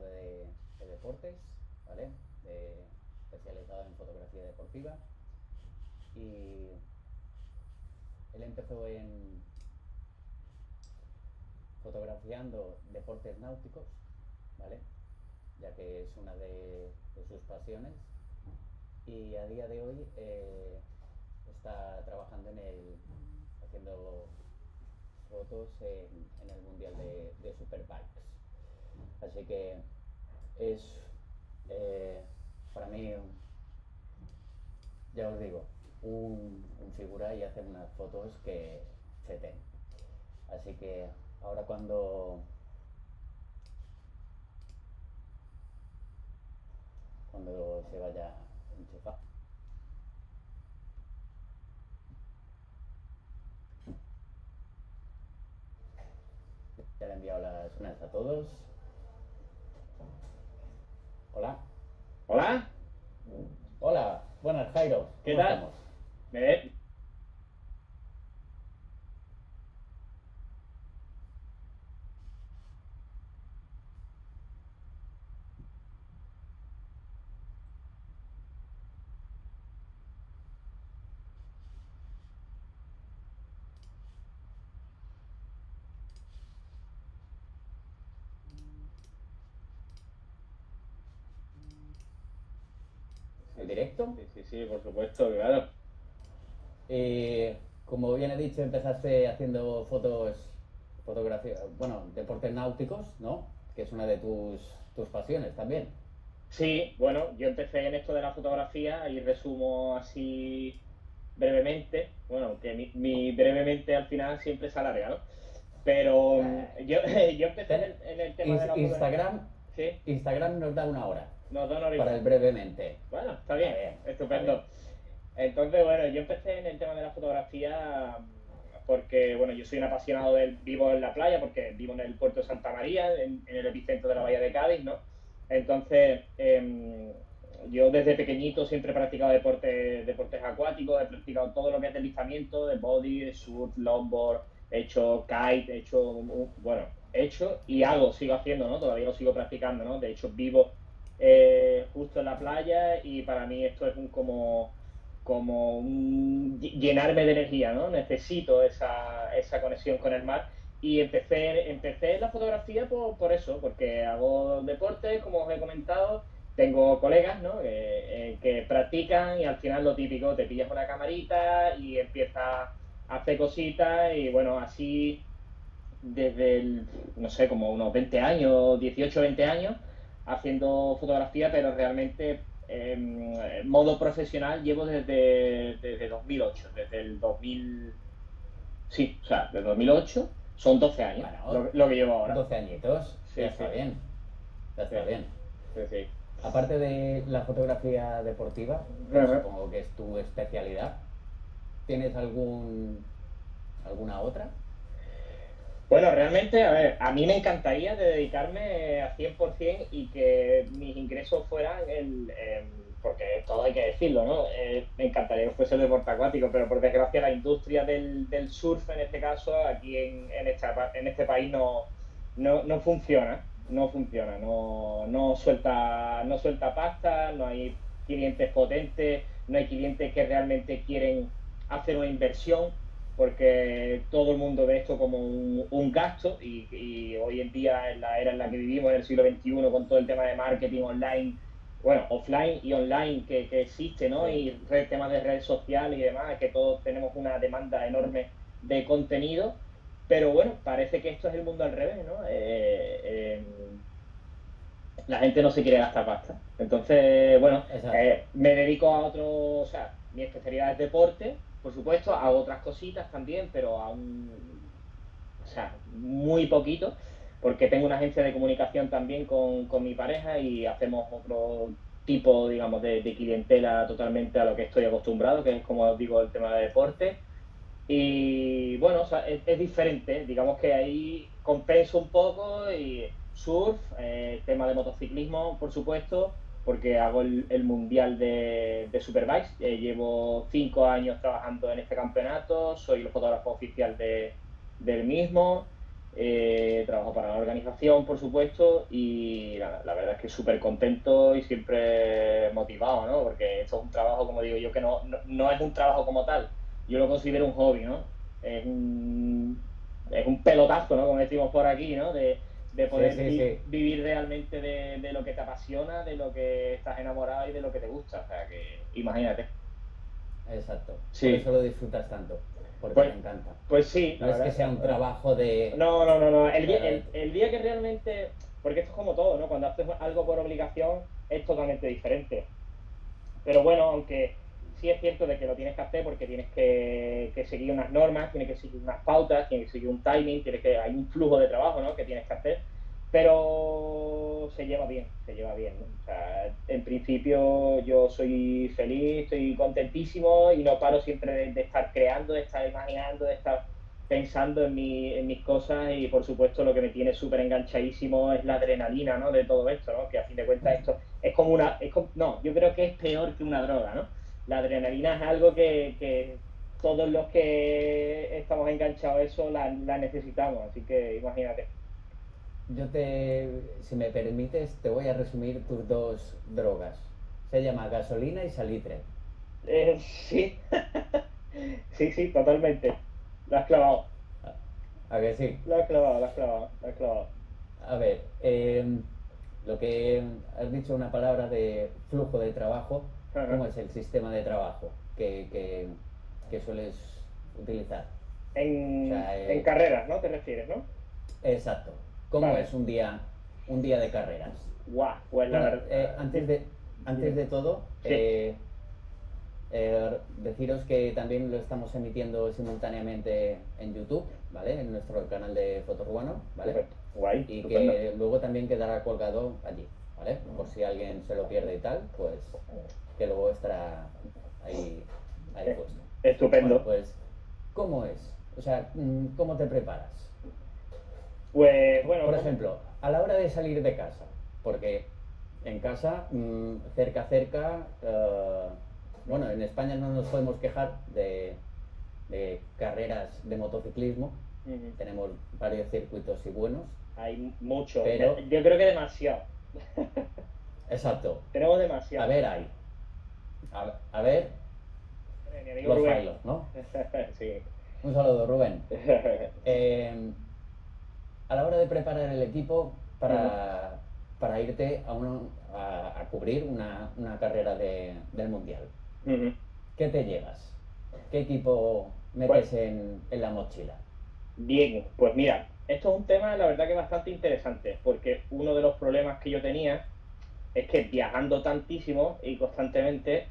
de, deportes, ¿vale? especializado en fotografía deportiva. Y él empezó en fotografiando deportes náuticos, ¿vale? Ya que es una de, sus pasiones. Y a día de hoy eh, está trabajando en el, haciendo fotos en, el Mundial de, Superbikes. Así que es eh, para mí, ya os digo, un, figura y hacer unas fotos que ten. Así que ahora cuando cuando se vaya a enchufar Ya le he enviado las unas a todos. Hola. Hola. Hola. Buenas, Jairo. ¿Qué tal? Estamos? Sí, sí, sí, por supuesto, claro. Eh, como bien he dicho, empezaste haciendo fotos, fotografía, bueno, deportes náuticos, ¿no? Que es una de tus, tus pasiones también. Sí, bueno, yo empecé en esto de la fotografía y resumo así brevemente, bueno, que mi, brevemente al final siempre se alarga, ¿no? Pero eh, yo, yo, empecé en el, tema de la Instagram, ¿Sí? Instagram nos da una hora. Nos da Para el brevemente. Bueno, está bien, estupendo. Entonces, bueno, yo empecé en el tema de la fotografía porque, bueno, yo soy un apasionado del vivo en la playa, porque vivo en el puerto de Santa María, en, el epicentro de la bahía de Cádiz, ¿no? Entonces, em, yo desde pequeñito siempre he practicado deportes, deportes acuáticos, he practicado todo lo que es deslizamiento, de body, de surf, longboard, he hecho kite, he hecho, bueno, he hecho y hago, sigo haciendo, ¿no? Todavía lo sigo practicando, ¿no? De hecho, vivo eh, justo en la playa y para mí esto es un como como un llenarme de energía, ¿no? Necesito esa, esa conexión con el mar y empecé, empecé la fotografía por, por eso, porque hago deporte, como os he comentado, tengo colegas ¿no? que, eh, practican y al final lo típico, te pillas una camarita y empiezas a hacer cositas y bueno, así desde, el, no sé, como unos 20 años, 18, 20 años, haciendo fotografía, pero realmente en modo profesional llevo desde, desde 2008, desde el 2000... Sí, o sea, desde 2008 son 12 años lo, que llevo ahora. 12 añitos, sí, ya está bien. Ya está bien. Aparte de la fotografía deportiva, supongo que es tu especialidad, ¿tienes algún alguna otra? Bueno, realmente, a ver, a mí me encantaría dedicarme a 100% y que mis ingresos fueran el, porque todo hay que decirlo, ¿no? Eh, me encantaría que fuese el deporte acuático, pero por desgracia la industria del, surf, en este caso, aquí en, en, en este país no, no, funciona, no funciona, no, no, suelta, no suelta pasta, no hay clientes potentes, no hay clientes que realmente quieren hacer una inversión porque todo el mundo ve esto como un, gasto y, hoy en día, en la era en la que vivimos, en el siglo XXI, con todo el tema de marketing online, bueno, offline y online que, existe, ¿no? Y el temas de redes sociales y demás, que todos tenemos una demanda enorme de contenido, pero bueno, parece que esto es el mundo al revés, ¿no? Eh, em, la gente no se quiere gastar pasta. Entonces, bueno, eh, me dedico a otro, o sea, mi especialidad es deporte, por supuesto, hago otras cositas también, pero aún, o sea, muy poquito, porque tengo una agencia de comunicación también con, mi pareja y hacemos otro tipo, digamos, de, clientela totalmente a lo que estoy acostumbrado, que es, como digo, el tema de deporte. Y bueno, es, diferente, digamos que ahí compenso un poco y surf, eh, tema de motociclismo, por supuesto, porque hago el, mundial de, de Superbikes. Eh, llevo cinco años trabajando en este campeonato, soy el fotógrafo oficial de, del mismo. eh, trabajo para la organización, por supuesto, y la, verdad es que súper contento y siempre motivado, ¿no? Porque esto es un trabajo, como digo yo, que no, no, es un trabajo como tal, yo lo considero un hobby, ¿no? Es un, es un pelotazo, ¿no? Como decimos por aquí, ¿no? Poder vivir realmente de, de, lo que te apasiona, de lo que estás enamorado y de lo que te gusta. O sea, que imagínate. Exacto. Por eso lo disfrutas tanto porque pues, me encanta. Pues sí. No es que sea un trabajo de... No, no, no, no. El, día, el, día que realmente... Porque esto es como todo, ¿no? Cuando haces algo por obligación es totalmente diferente. Pero bueno, aunque sí es cierto de que lo tienes que hacer porque tienes que, que, seguir unas normas, tienes que seguir unas pautas, tienes que seguir un timing, tienes que hay un flujo de trabajo ¿no? que tienes que hacer pero se lleva bien, se lleva bien. O sea, en principio yo soy feliz, estoy contentísimo y no paro siempre de, estar creando, de estar imaginando, de estar pensando en, mi, en mis cosas y por supuesto lo que me tiene súper enganchadísimo es la adrenalina ¿no? de todo esto, ¿no? que a fin de cuentas esto es como una... Es no, yo creo que es peor que una droga. ¿no? La adrenalina es algo que, que todos los que estamos enganchados a eso la, la necesitamos, así que imagínate yo te, si me permites, te voy a resumir tus dos drogas. Se llama gasolina y salitre. Eh, sí, sí, sí, totalmente. La has clavado. ¿A que sí? La has clavado, la has clavado, la has clavado. A ver, em, lo que has dicho una palabra de flujo de trabajo, ¿cómo es el sistema de trabajo que, que, sueles utilizar? En, en carreras, ¿no? Te refieres, ¿no? Exacto. ¿Cómo es un día, un día de carreras? Guau, pues eh, antes de, antes de todo, eh, eh, deciros que también lo estamos emitiendo simultáneamente en YouTube, ¿vale? En nuestro canal de Fotoruano, ¿vale? Guay, y que luego también quedará colgado allí, ¿vale? Por si alguien se lo pierde y tal, pues que luego estará ahí, ahí puesto. Estupendo. pues, ¿cómo es? O sea, mm, ¿cómo te preparas? Pues bueno. Por ejemplo, a la hora de salir de casa, porque en casa, mm, cerca, cerca, eh, bueno, en España no nos podemos quejar de, carreras de motociclismo. Tenemos varios circuitos y buenos. Hay mucho, pero yo creo que demasiado. Exacto. Tenemos demasiado. A ver, hay. A, ver. los Rubén. ¿no? sí. Un saludo, Rubén. eh, a la hora de preparar el equipo para, irte a, a, cubrir una, carrera del Mundial. ¿Qué te llevas? ¿Qué equipo metes pues en, la mochila? Bien, pues mira, esto es un tema la verdad que bastante interesante, porque uno de los problemas que yo tenía es que viajando tantísimo y constantemente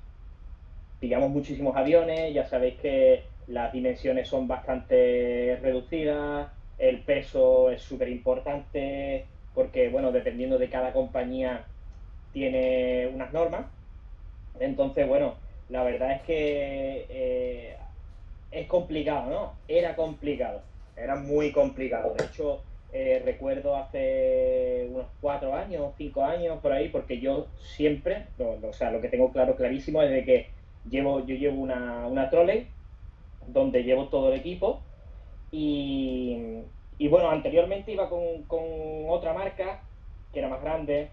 pillamos muchísimos aviones, ya sabéis que las dimensiones son bastante reducidas, el peso es súper importante porque, bueno, dependiendo de cada compañía tiene unas normas. Entonces, bueno, la verdad es que eh, es complicado, ¿no? Era complicado, era muy complicado. De hecho, eh, recuerdo hace unos cuatro años, cinco años por ahí, porque yo siempre, o sea, lo que tengo claro, clarísimo, es de que llevo, yo llevo una, una trolley donde llevo todo el equipo y, bueno, anteriormente iba con, otra marca que era más grande,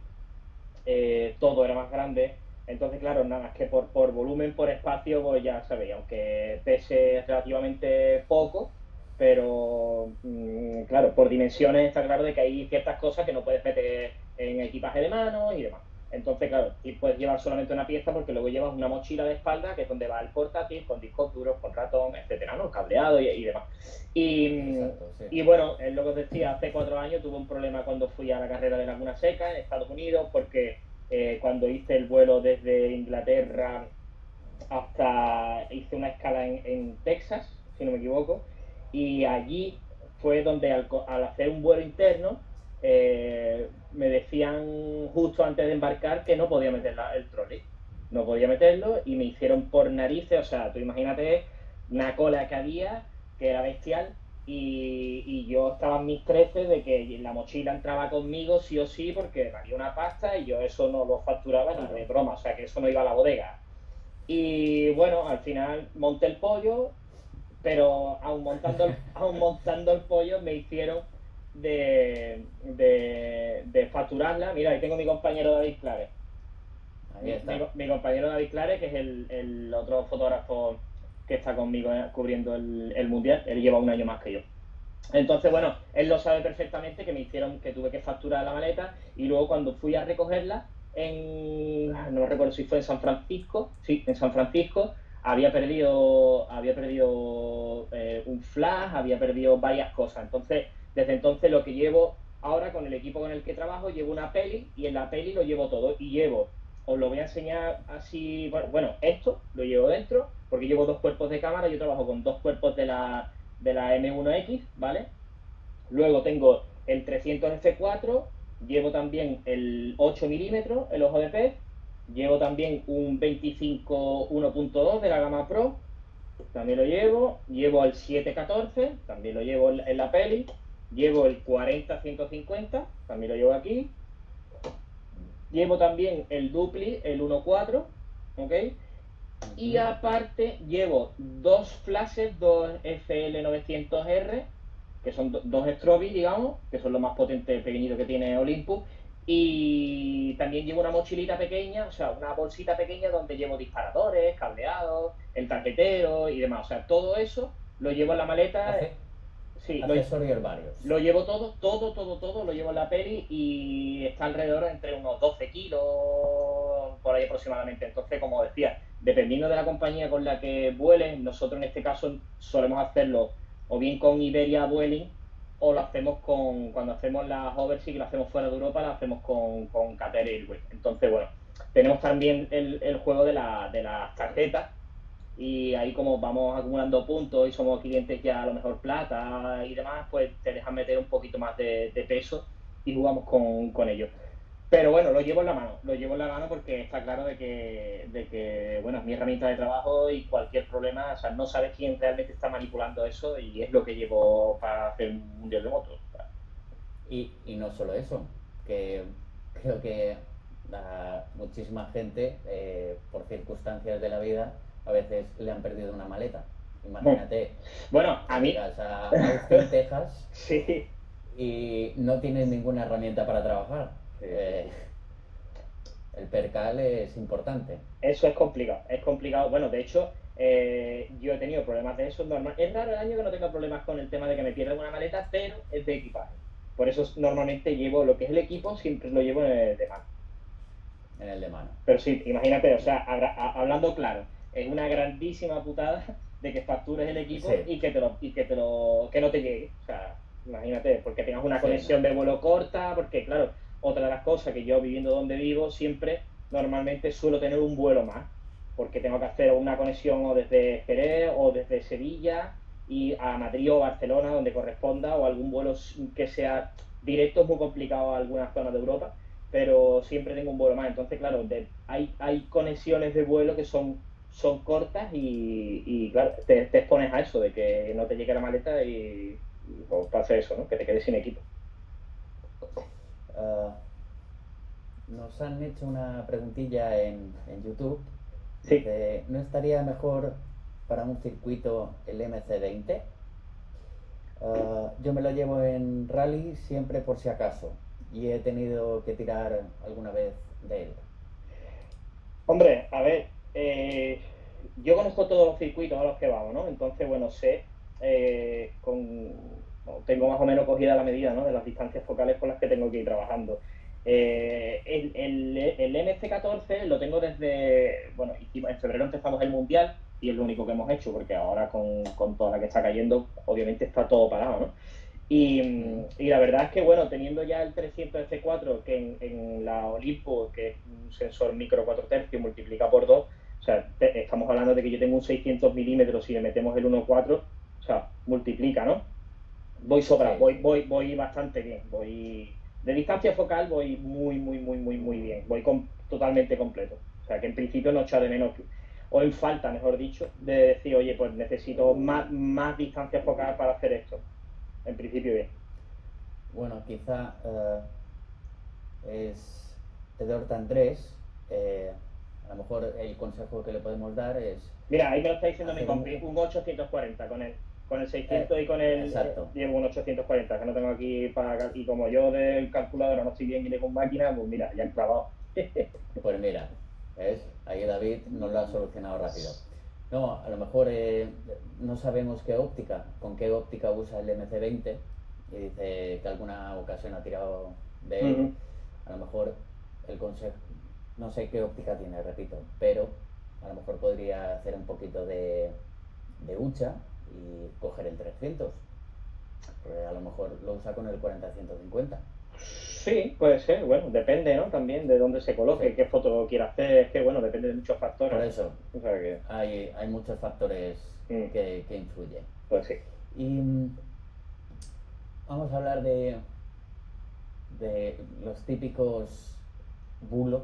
eh, todo era más grande. Entonces, claro, nada más que por, por volumen, por espacio, pues ya sabéis, aunque pese relativamente poco, pero mm, claro, por dimensiones está claro de que hay ciertas cosas que no puedes meter en equipaje de mano y demás. Entonces, claro, y puedes llevar solamente una pieza porque luego llevas una mochila de espalda que es donde va el portátil con discos duros, con ratón, etcétera, ¿no? Cableado y, demás. Y, bueno, es lo que os decía, hace cuatro años tuve un problema cuando fui a la carrera de Laguna Seca en Estados Unidos porque eh, cuando hice el vuelo desde Inglaterra hasta hice una escala en, Texas, si no me equivoco, y allí fue donde al, al hacer un vuelo interno eh, me decían justo antes de embarcar que no podía meter el trolley. No podía meterlo y me hicieron por narices, o sea, tú imagínate una cola que había, que era bestial, y, yo estaba en mis 13 de que la mochila entraba conmigo sí o sí porque valía una pasta y yo eso no lo facturaba ni de broma, o sea que eso no iba a la bodega. Y bueno, al final monté el pollo, pero aún montando, aún montando el pollo me hicieron de, de, facturarla. Mira, ahí tengo mi compañero David Clare. Mi, compañero David Clare, que es el, otro fotógrafo que está conmigo eh, cubriendo el, el, mundial. Él lleva un año más que yo. Entonces, bueno, él lo sabe perfectamente que me hicieron, que tuve que facturar la maleta y luego cuando fui a recogerla, en, no recuerdo si fue en San Francisco, sí, en San Francisco, había perdido, había perdido eh, un flash, había perdido varias cosas. Entonces, desde entonces lo que llevo ahora con el equipo con el que trabajo, llevo una peli y en la peli lo llevo todo. Y llevo, os lo voy a enseñar así, bueno, esto lo llevo dentro, porque llevo dos cuerpos de cámara, yo trabajo con dos cuerpos de la, de la M1X, ¿vale? Luego tengo el 300 F4, llevo también el 8 milímetros, el ojo de pez, llevo también un 25 1.2 de la gama Pro, también lo llevo, llevo el 714, también lo llevo en la peli, llevo el 40-150, también lo llevo aquí, llevo también el Dupli, el 1.4, ¿ok? Y aparte llevo dos flashes, dos FL900R, que son dos Strobi, digamos, que son los más potentes pequeñitos que tiene Olympus. Y también llevo una mochilita pequeña, o sea, una bolsita pequeña donde llevo disparadores, cableados, el tarjetero y demás. O sea, todo eso lo llevo en la maleta. Sí, varios. Lo llevo todo, todo, todo, todo, lo llevo en la peli y está alrededor entre unos 12 kilos por ahí aproximadamente. Entonces, como decía, dependiendo de la compañía con la que vueles, nosotros en este caso solemos hacerlo o bien con Iberia Vueling o lo hacemos con, cuando hacemos las overseas, que lo hacemos fuera de Europa, lo hacemos con, con Qatar Airways. Entonces, bueno, tenemos también el, el juego de, la, de las tarjetas y ahí como vamos acumulando puntos y somos clientes ya a lo mejor plata y demás, pues te dejan meter un poquito más de, peso y jugamos con, con ellos. Pero bueno, lo llevo en la mano, lo llevo en la mano porque está claro de que, de que, bueno, es mi herramienta de trabajo y cualquier problema, o sea, no sabes quién realmente está manipulando eso y es lo que llevo para hacer un mundial de motos. Y, y no solo eso, que creo que muchísima gente, eh, por circunstancias de la vida, a veces le han perdido una maleta. Imagínate. Bueno, a mí. a Austin, Texas. sí. Y no tienes ninguna herramienta para trabajar. Eh, el percal es importante. Eso es complicado. Es complicado. Bueno, de hecho, eh, yo he tenido problemas de eso. Normal. Es raro el año que no tenga problemas con el tema de que me pierda una maleta, pero es de equipaje. Por eso normalmente llevo lo que es el equipo, siempre lo llevo en el de mano. En el de mano. Pero sí, imagínate, o sea, hablando claro, es una grandísima putada de que factures el equipo y que te lo, y que te lo, que no te llegue. O sea, imagínate, porque tengas una conexión de vuelo corta, porque claro, otra de las cosas que yo viviendo donde vivo siempre normalmente suelo tener un vuelo más, porque tengo que hacer una conexión o desde Jerez o desde Sevilla y a Madrid o Barcelona donde corresponda o algún vuelo que sea directo es muy complicado a algunas zonas de Europa, pero siempre tengo un vuelo más. Entonces, claro, hay, hay conexiones de vuelo que son son cortas y, claro, te, expones a eso, de que no te llegue la maleta y, pues, pasa eso, ¿no? Que te quedes sin equipo. Ah, nos han hecho una preguntilla en, YouTube. Sí. ¿No estaría mejor para un circuito el MC20? Ah, yo me lo llevo en rally siempre por si acaso y he tenido que tirar alguna vez de él. Hombre, a ver, eh, yo conozco todos los circuitos a los que vamos, ¿no? Entonces, bueno, sé, eh, con, tengo más o menos cogida la medida, ¿no? De las distancias focales con las que tengo que ir trabajando. Eh, el, el, el, MC14 lo tengo desde, bueno, en febrero empezamos el Mundial y es lo único que hemos hecho, porque ahora con, con toda la que está cayendo, obviamente está todo parado, ¿no? Y, y, la verdad es que, bueno, teniendo ya el 300 F4, que en, en la Olimpo, que es un sensor micro 4 tercios, multiplica por 2, o sea, estamos hablando de que yo tengo un 600 milímetros y le metemos el 1.4, o sea, multiplica, ¿no? Voy sobra, voy, voy, voy bastante bien. Voy de distancia focal voy muy, muy, muy, muy, muy bien. Voy totalmente completo. O sea, que en principio no echa de menos, o en falta, mejor dicho, de decir, oye, pues necesito más, más distancia focal para hacer esto. En principio bien. Bueno, quizá eh, es Edward Andrés. Eh, a lo mejor el consejo que le podemos dar es... Mira, ahí me lo está diciendo mi compi, un... 840 con él. con el 600 y con el exacto. llevo un 840, que no tengo aquí para y como yo del calculador no estoy bien ni con máquina, pues mira, ya he clavado. pues mira, ¿ves? ahí David nos lo ha solucionado rápido. No, a lo mejor eh, no sabemos qué óptica, con qué óptica usa el MC20 y dice que alguna ocasión ha tirado de él. A lo mejor el consejo, no sé qué óptica tiene, repito, pero a lo mejor podría hacer un poquito de, de hucha y coger el 300. Porque a lo mejor lo usa con el 40-150. Sí, puede ser, bueno, depende, ¿no? También de dónde se coloque, qué foto quiera hacer, es que, bueno, depende de muchos factores. Por eso, hay, hay muchos factores mm. que, que, influyen. Pues sí. Y mm, vamos a hablar de, de los típicos bulos,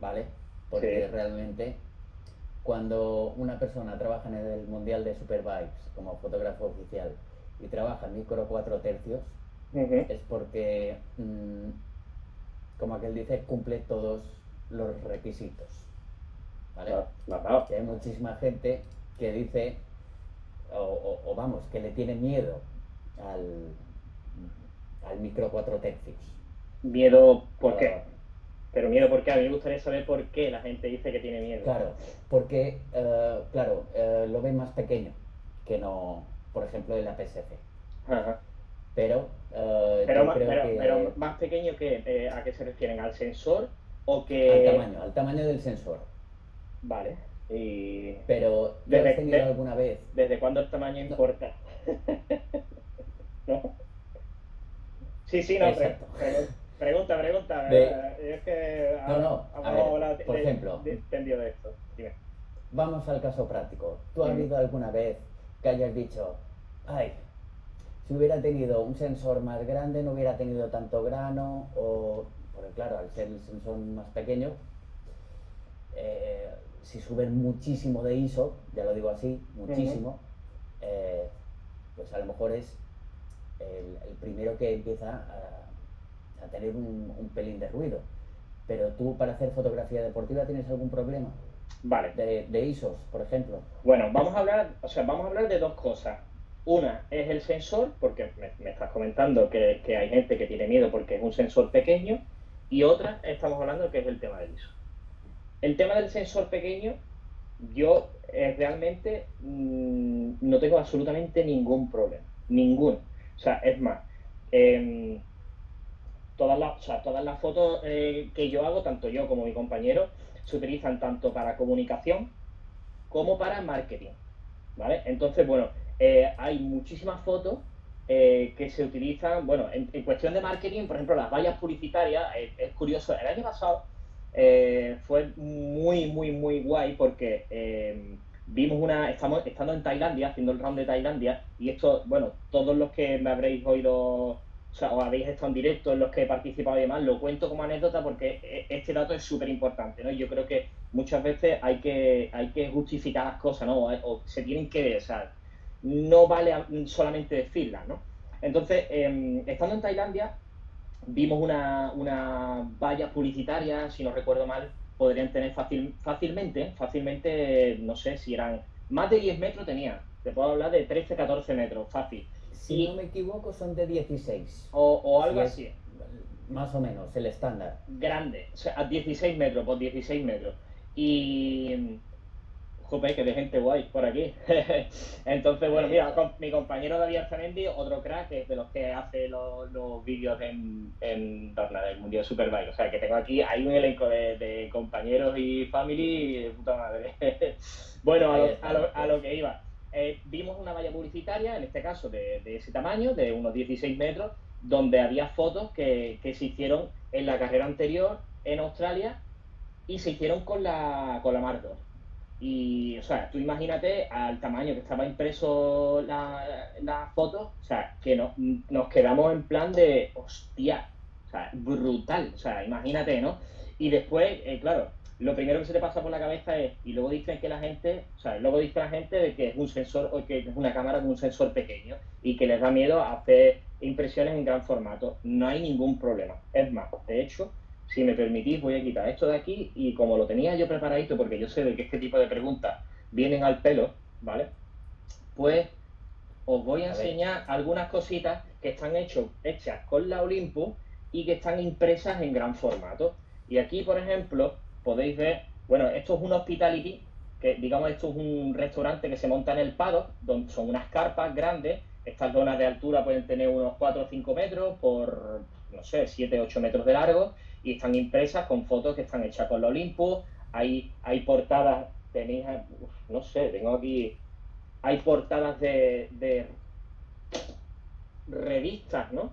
¿vale? Porque realmente cuando una persona trabaja en el Mundial de Superbikes como fotógrafo oficial y trabaja en micro 4 tercios, es porque, mm, como aquel dice, cumple todos los requisitos. ¿Vale? hay muchísima gente que dice, o, vamos, que le tiene miedo al, al micro 4 tercios. ¿Miedo por qué? Pero miedo porque a mí me gustaría saber por qué la gente dice que tiene miedo. Claro, porque, eh, claro, eh, lo ven más pequeño que no, por ejemplo, el APS-C. Ajá. Pero, eh, pero, pero, más pequeño que a qué se refieren, al sensor o que... Al tamaño, al tamaño del sensor. Vale. Y... Pero, ¿lo has tenido alguna vez? ¿Desde cuándo el tamaño importa? ¿No? Sí, sí, no, Exacto. Pregunta, pregunta. Eh, es que no, no. A ver, por ejemplo, de, esto. Vamos al caso práctico. ¿Tú has habido alguna vez que hayas dicho, ay, si hubiera tenido un sensor más grande no hubiera tenido tanto grano? O, porque claro, al ser el sensor más pequeño, eh, si suben muchísimo de ISO, ya lo digo así, muchísimo, eh, pues a lo mejor es el, el primero que empieza a a tener un, pelín de ruido. Pero tú para hacer fotografía deportiva tienes algún problema. Vale. De, ISOs, por ejemplo. Bueno, vamos a hablar, o sea, vamos a hablar de dos cosas. Una es el sensor, porque me, estás comentando que, hay gente que tiene miedo porque es un sensor pequeño, y otra estamos hablando que es el tema del ISO. El tema del sensor pequeño, yo eh, realmente mm, no tengo absolutamente ningún problema, ninguno. O sea, es más, em, todas las, o sea, todas las fotos eh, que yo hago, tanto yo como mi compañero, se utilizan tanto para comunicación como para marketing. ¿Vale? Entonces, bueno, eh, hay muchísimas fotos eh, que se utilizan, bueno, en, cuestión de marketing, por ejemplo, las vallas publicitarias, es curioso, el año pasado fue muy, muy, muy guay porque vimos una, estamos estando en Tailandia, haciendo el round de Tailandia, y esto, bueno, todos los que me habréis oído o sea, o habéis estado en directo en los que he participado y demás, lo cuento como anécdota porque e, este dato es súper importante, ¿no? Yo creo que muchas veces hay que, hay que justificar las cosas, ¿no? O, se tienen que o sea, no vale solamente decirlas, ¿no? Entonces, em, estando en Tailandia, vimos una, una valla publicitaria, si no recuerdo mal, podrían tener fácil, fácilmente, fácilmente, no sé si eran, más de 10 metros tenían, te puedo hablar de 13, 14 metros, fácil si no me equivoco, son de 16. O, algo así. Más o menos, el estándar. Grande, o sea, a 16 metros, por 16 metros. Y. Jope, que de gente guay por aquí. Entonces, bueno, mira, mi compañero David Arzamendi, otro crack, es de los que hace los, vídeos en, en el Mundial Superbike. O sea, que tengo aquí, hay un elenco de, compañeros y family, de puta madre. bueno, a lo que iba eh, vimos una valla publicitaria, en este caso de, ese tamaño, de unos 16 metros, donde había fotos que, se hicieron en la carrera anterior en Australia y se hicieron con la, con la Mark Y, o sea, tú imagínate al tamaño que estaba impreso la, la foto, o sea, que no, nos quedamos en plan de, hostia, o sea, brutal, o sea, imagínate, ¿no? Y después, eh, claro, lo primero que se te pasa por la cabeza es, y luego dicen que la gente, o sea, luego dice la gente de que es un sensor o que es una cámara con un sensor pequeño y que les da miedo hacer impresiones en gran formato. No hay ningún problema. Es más, de hecho, si me permitís, voy a quitar esto de aquí y como lo tenía yo preparadito, porque yo sé de que este tipo de preguntas vienen al pelo, ¿vale? Pues os voy a, enseñar algunas cositas que están hechas con la Olympus y que están impresas en gran formato. Y aquí, por ejemplo, podéis ver, bueno, esto es un hospitality, que digamos esto es un restaurante que se monta en el paddock, donde son unas carpas grandes, estas zonas de altura pueden tener unos 4 o 5 metros por, no sé, 7 o 8 metros de largo, y están impresas con fotos que están hechas con la Olympus, hay, hay portadas, tenéis, no sé, tengo aquí, hay portadas de, revistas, ¿no?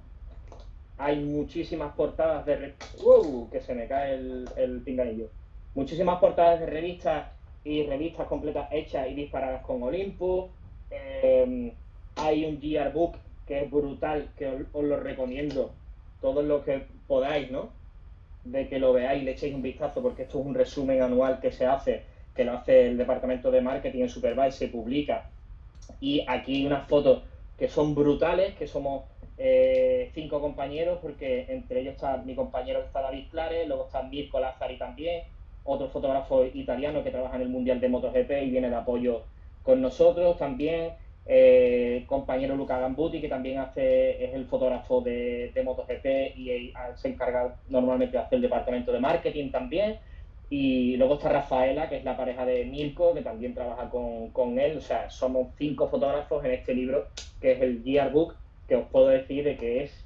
hay muchísimas portadas de... ¡Uh! Que se me cae el, el pinganillo. Muchísimas portadas de revistas y revistas completas hechas y disparadas con Olympus. Em, hay un GR Book que es brutal, que os, lo recomiendo. Todos los que podáis, ¿no? De que lo veáis, le echéis un vistazo, porque esto es un resumen anual que se hace, que lo hace el departamento de marketing en Supervise, se publica. Y aquí unas fotos que son brutales, que somos eh, cinco compañeros, porque entre ellos está mi compañero que está David Clare, luego está Mirko Lazzari también, otro fotógrafo italiano que trabaja en el Mundial de MotoGP y viene de apoyo con nosotros también, eh, compañero Luca Gambuti, que también hace, es el fotógrafo de, MotoGP y se encarga normalmente de hacer el departamento de marketing también. Y luego está Rafaela, que es la pareja de Mirko, que también trabaja con, con él. O sea, somos cinco fotógrafos en este libro, que es el Gear Book, que os puedo decir de que es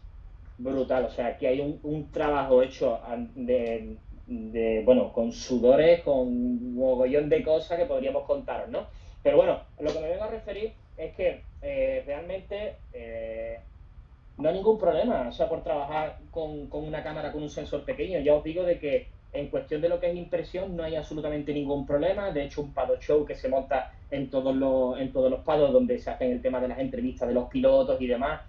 brutal. O sea, aquí hay un, trabajo hecho de, bueno, con sudores, con un mogollón de cosas que podríamos contaros, ¿no? Pero bueno, lo que me vengo a referir es que eh, realmente eh, no hay ningún problema, o sea, por trabajar con, con, una cámara con un sensor pequeño. Ya os digo de que en cuestión de lo que es impresión no hay absolutamente ningún problema. De hecho, un Pado Show que se monta en todos los, en todos los pados donde se hacen el tema de las entrevistas de los pilotos y demás,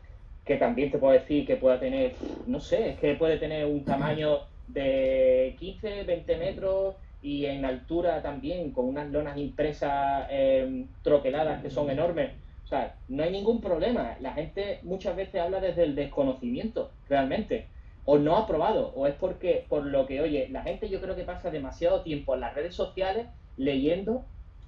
que también te puedo decir que pueda tener, no sé, es que puede tener un tamaño de 15, 20 metros y en altura también, con unas lonas impresas em, troqueladas que son enormes. O sea, no hay ningún problema. La gente muchas veces habla desde el desconocimiento, realmente o no ha probado, o es porque, por lo que, oye, la gente yo creo que pasa demasiado tiempo en las redes sociales leyendo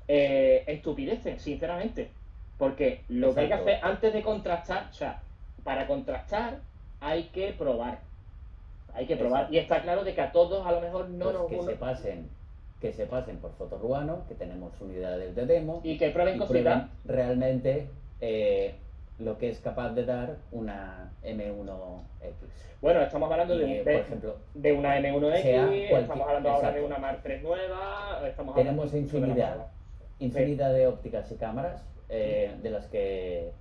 eh, estupideces, sinceramente. Porque lo que hay que hacer antes de contrastar, o sea, para contrastar hay que probar. Hay que probar. Y está claro de que a todos a lo mejor no pues nos... Que se pasen que se pasen por Fotoruano, que tenemos unidades de demo. Y que prueben cositas. Realmente eh, lo que es capaz de dar una M1X. Bueno, estamos hablando de, por ejemplo, de una M1X, estamos hablando ahora de una Mark III nueva, estamos Tenemos infinidad, infinidad de ópticas y cámaras eh, de las que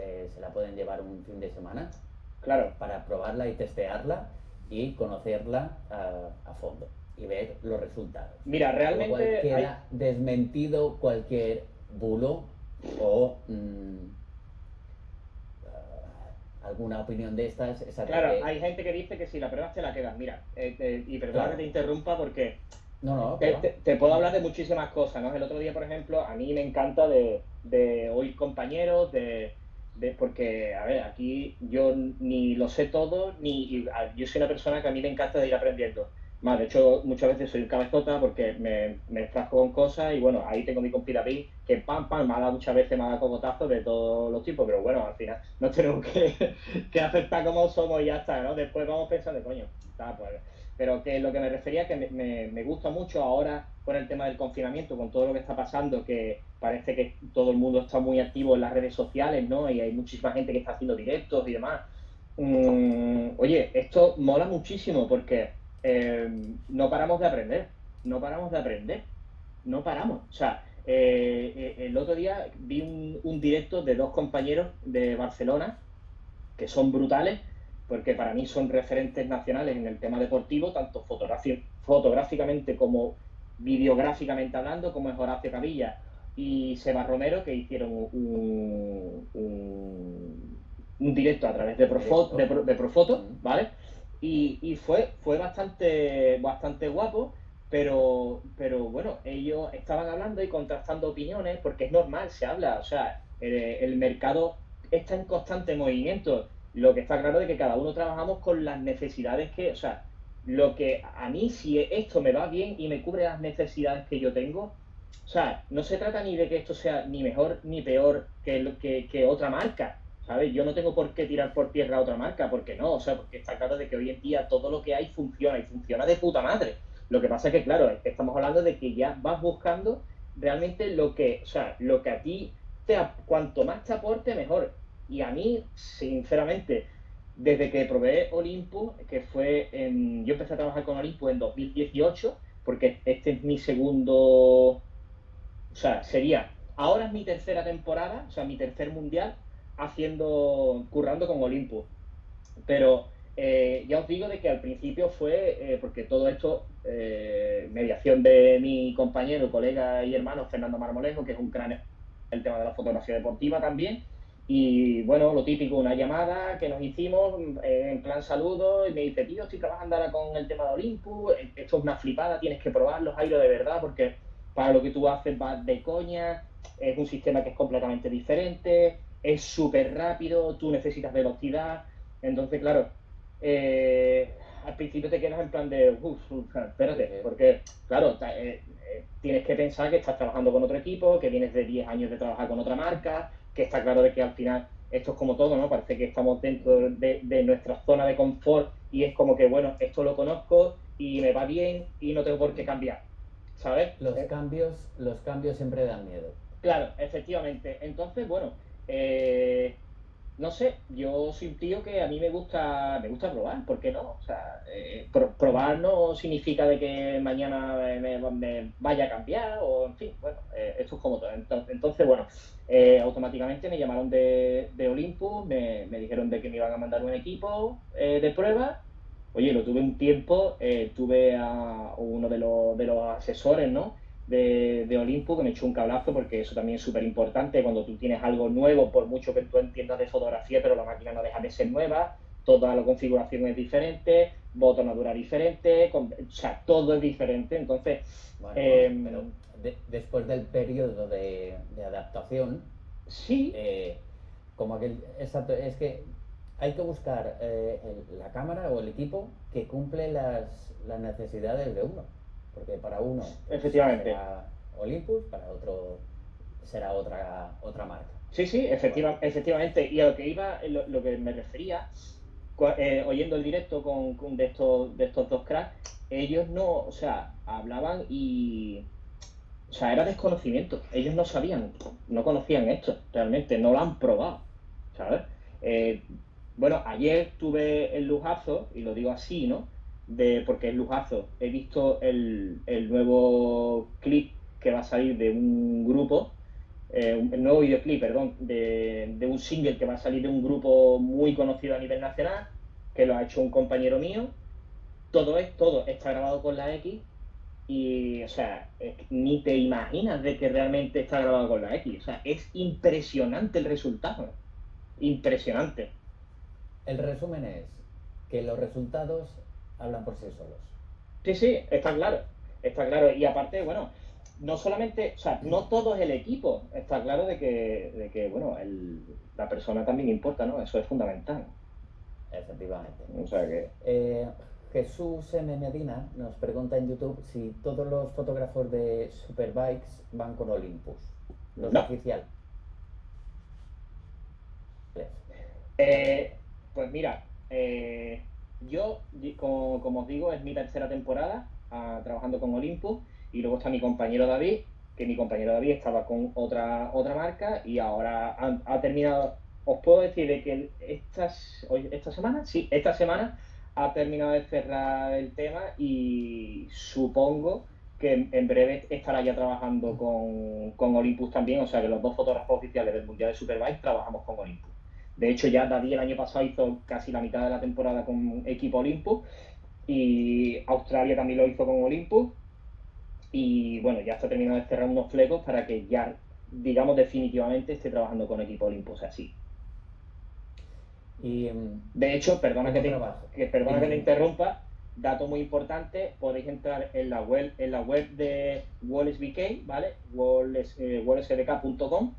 eh, se la pueden llevar un fin de semana. Claro. Para probarla y testearla y conocerla a, fondo y ver los resultados. Mira, realmente. Queda desmentido cualquier bulo o. Mm, alguna opinión de estas. claro, hay gente que dice que si la pruebas te la quedas. Mira, eh, y perdona que te interrumpa porque no, no, te, puedo hablar de muchísimas cosas, ¿no? El otro día, por ejemplo, a mí me encanta de, de oír compañeros, de, de, porque, a ver, aquí yo ni lo sé todo, ni yo soy una persona que a mí me encanta de ir aprendiendo de hecho, muchas veces soy un cabezota porque me, me con cosas y bueno, ahí tengo mi compita que pam, pam, me ha dado muchas veces, me ha dado cogotazos de todos los tipos, pero bueno, al final nos tenemos que, que aceptar como somos y ya está, ¿no? Después vamos pensando, coño, está, pues. Pero que lo que me refería que me, me, gusta mucho ahora con el tema del confinamiento, con todo lo que está pasando, que parece que todo el mundo está muy activo en las redes sociales, ¿no? Y hay muchísima gente que está haciendo directos y demás. Mm, oye, esto mola muchísimo porque eh, no paramos de aprender, no paramos de aprender, no paramos. O sea, eh, eh, el otro día vi un, directo de dos compañeros de Barcelona que son brutales, porque para mí son referentes nacionales en el tema deportivo, tanto fotográficamente como videográficamente hablando, como es Horacio Cavilla y Seba Romero, que hicieron un, un, directo a través de Profoto, de, de Profoto ¿vale? Y, fue, fue bastante, bastante guapo, pero, pero bueno, ellos estaban hablando y contrastando opiniones porque es normal, se habla, o sea, el, mercado está en constante movimiento. Lo que está claro es que cada uno trabajamos con las necesidades que, o sea, lo que a mí, si esto me va bien y me cubre las necesidades que yo tengo, o sea, no se trata ni de que esto sea ni mejor ni peor que, que, que otra marca, ¿sabes? Yo no tengo por qué tirar por tierra a otra marca, porque no, o sea, porque está claro de que hoy en día todo lo que hay funciona y funciona de puta madre. Lo que pasa es que, claro, estamos hablando de que ya vas buscando realmente lo que, o sea, lo que a ti te, cuanto más te aporte, mejor. Y a mí, sinceramente, desde que probé Olympus, que fue en, yo empecé a trabajar con Olympus en 2018, porque este es mi segundo, o sea, sería, ahora es mi tercera temporada, o sea, mi tercer mundial, haciendo, currando con Olympus. Pero eh, ya os digo de que al principio fue, eh, porque todo esto, eh, mediación de mi compañero, colega y hermano Fernando Marmolejo, que es un cráneo el tema de la fotografía deportiva también. Y bueno, lo típico, una llamada que nos hicimos en plan saludo y me dice, tío, estoy trabajando ahora con el tema de Olympus, esto es una flipada, tienes que probarlo, Jairo, de verdad, porque para lo que tú haces va de coña, es un sistema que es completamente diferente, es súper rápido, tú necesitas velocidad. Entonces, claro, eh, al principio te quedas en plan de, uff, espérate, porque, claro, eh, eh, tienes que pensar que estás trabajando con otro equipo, que vienes de 10 años de trabajar con otra marca, que está claro de que al final esto es como todo, ¿no? Parece que estamos dentro de, de nuestra zona de confort y es como que, bueno, esto lo conozco y me va bien y no tengo por qué cambiar, ¿sabes? Los cambios, los cambios siempre dan miedo. Claro, efectivamente. Entonces, bueno, eh, no sé, yo soy un tío que a mí me gusta, me gusta probar, ¿por qué no? O sea, eh, probar no significa de que mañana me, vaya a cambiar, o en fin, bueno, eh, esto es como todo. Entonces, bueno, automáticamente me llamaron de, de Olympus, me, dijeron de que me iban a mandar un equipo de prueba. Oye, lo tuve un tiempo, tuve a uno de los, de los asesores, ¿no? De, de Olympus que me echó un cablazo porque eso también es súper importante cuando tú tienes algo nuevo, por mucho que tú entiendas de fotografía, pero la máquina no deja de ser nueva, toda la configuración es diferente, botonadura diferente, o sea, todo es diferente, entonces... Pero después del periodo de, adaptación, sí. Eh, como que exacto, es que hay que buscar eh, la cámara o el equipo que cumple las, las necesidades de uno. Porque para uno efectivamente. será Olympus, para otro será otra, otra marca. Sí, sí, efectiva, efectivamente. Y a lo que iba, lo, que me refería, eh, oyendo el directo con, de, estos, de estos dos cracks, ellos no, o sea, hablaban y. O sea, era desconocimiento. Ellos no sabían, no conocían esto, realmente, no lo han probado, ¿sabes? Eh, bueno, ayer tuve el lujazo, y lo digo así, ¿no? De porque es lujazo. He visto el, el nuevo clip que va a salir de un grupo, eh, el nuevo videoclip, perdón, de, de, un single que va a salir de un grupo muy conocido a nivel nacional, que lo ha hecho un compañero mío. Todo es, todo está grabado con la X y, o sea, ni te imaginas de que realmente está grabado con la X. O sea, es impresionante el resultado. Impresionante. El resumen es que los resultados hablan por sí solos. Sí, sí, está claro, está claro. Y aparte, bueno, no solamente, o sea, no todo es el equipo, está claro de que, de que bueno, el, la persona también importa, ¿no? Eso es fundamental. Efectivamente. O sea que... Eh, Jesús M. Medina nos pregunta en YouTube si todos los fotógrafos de Superbikes van con Olympus, los no. oficial. Eh, pues mira, eh, yo, como, os digo, es mi tercera temporada ah, trabajando con Olympus y luego está mi compañero David, que mi compañero David estaba con otra, otra marca y ahora ha, terminado, os puedo decir de que estas, esta semana, sí, esta semana ha terminado de cerrar el tema y supongo que en breve estará ya trabajando con, con Olympus también, o sea que los dos fotógrafos oficiales del Mundial de Superbike trabajamos con Olympus. De hecho, ya David el año pasado hizo casi la mitad de la temporada con equipo Olympus y Australia también lo hizo con Olympus. Y bueno, ya está terminado de cerrar unos flecos para que ya, digamos, definitivamente esté trabajando con equipo Olympus así. Y, em, de hecho, perdona, que te, perdona que te interrumpa, dato muy importante, podéis entrar en la web, en la web de WallSBK, ¿vale? wallsdk.com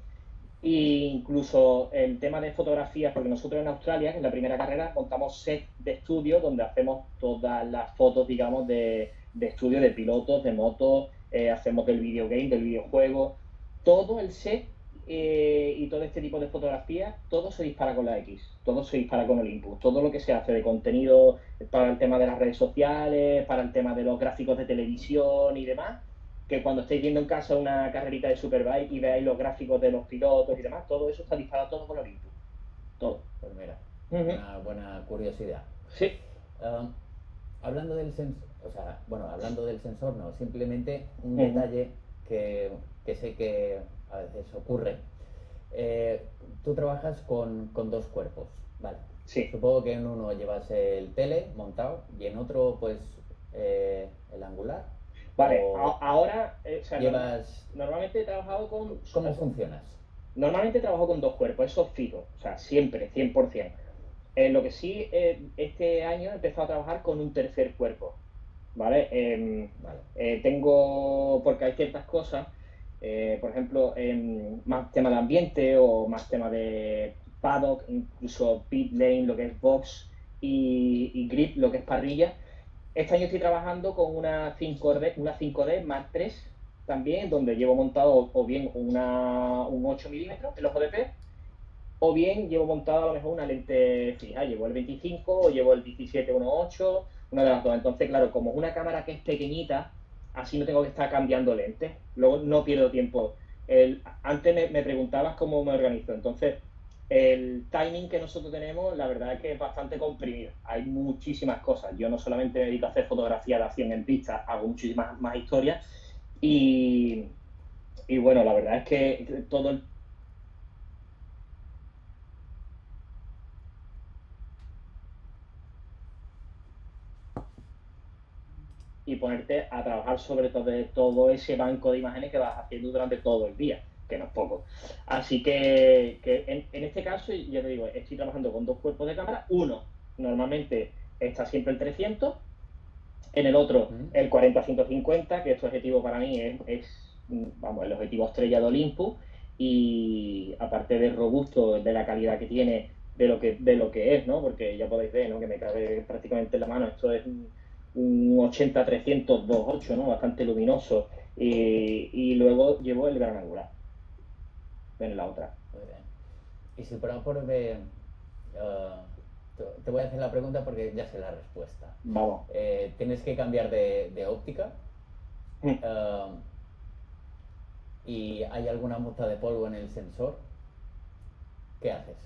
e incluso el tema de fotografías, porque nosotros en Australia, en la primera carrera, montamos set de estudio donde hacemos todas las fotos, digamos, de, de estudio de pilotos, de motos, eh, hacemos del videogame, del videojuego, todo el set eh, y todo este tipo de fotografías, todo se dispara con la X, todo se dispara con Olympus, todo lo que se hace de contenido para el tema de las redes sociales, para el tema de los gráficos de televisión y demás, que cuando estéis viendo en casa una carrerita de Superbike y veáis los gráficos de los pilotos y demás, todo eso está disparado todo con Olympus, todo. Pues mira, una buena curiosidad. Sí. Um, hablando del sensor, o sea, bueno, hablando del sensor, no, simplemente un detalle que, que sé que a veces ocurre. Eh, tú trabajas con, dos cuerpos, ¿vale? Sí. Supongo que en uno llevas el tele montado y en otro, pues, eh, el angular. Vale, ahora, eh, llevas... normalmente he trabajado con... ¿Cómo funcionas? Normalmente trabajo con dos cuerpos, eso fijo, o sea, siempre, 100%. lo que sí, este año he empezado a trabajar con un tercer cuerpo, ¿vale? Em, vale. tengo, porque hay ciertas cosas eh, por ejemplo, más tema de ambiente o más tema de paddock, incluso pit lane, lo que es box y, grip, lo que es parrilla. Este año estoy trabajando con una 5D, una 5D Mark 3 también, donde llevo montado o bien una, un 8 milímetros, el ojo de pez, o bien llevo montado a lo mejor una lente fija, llevo el 25 o llevo el 17 1.8, una de las dos. Entonces, claro, como es una cámara que es pequeñita, así no tengo que estar cambiando lentes, luego no pierdo tiempo. Antes me, preguntabas cómo me organizo, entonces el timing que nosotros tenemos, la verdad es que es bastante comprimido. Hay muchísimas cosas. Yo no solamente me dedico a hacer fotografía de acción en pista, hago muchísimas más historias. Y, y bueno, la verdad es que todo el y ponerte a trabajar sobre todo, todo ese banco de imágenes que vas haciendo durante todo el día, que no es poco. Así que, en, este caso, ya te digo, estoy trabajando con dos cuerpos de cámara. Uno, normalmente está siempre el 300, en el otro el 40-150, que este objetivo para mí es, vamos, el objetivo estrella de Olympus y aparte de robusto, de la calidad que tiene, de lo que, de lo que es, ¿no? Porque ya podéis ver, ¿no? Que me cabe prácticamente en la mano. Esto es un 80-300 2.8, ¿no? Bastante luminoso. Y, luego llevo el gran angular. En la otra. Muy bien. Y si por por ver, uh, te voy a hacer la pregunta porque ya sé la respuesta. Vamos. Eh, tienes que cambiar de, óptica. Mm. Uh, y hay alguna muestra de polvo en el sensor. ¿Qué haces?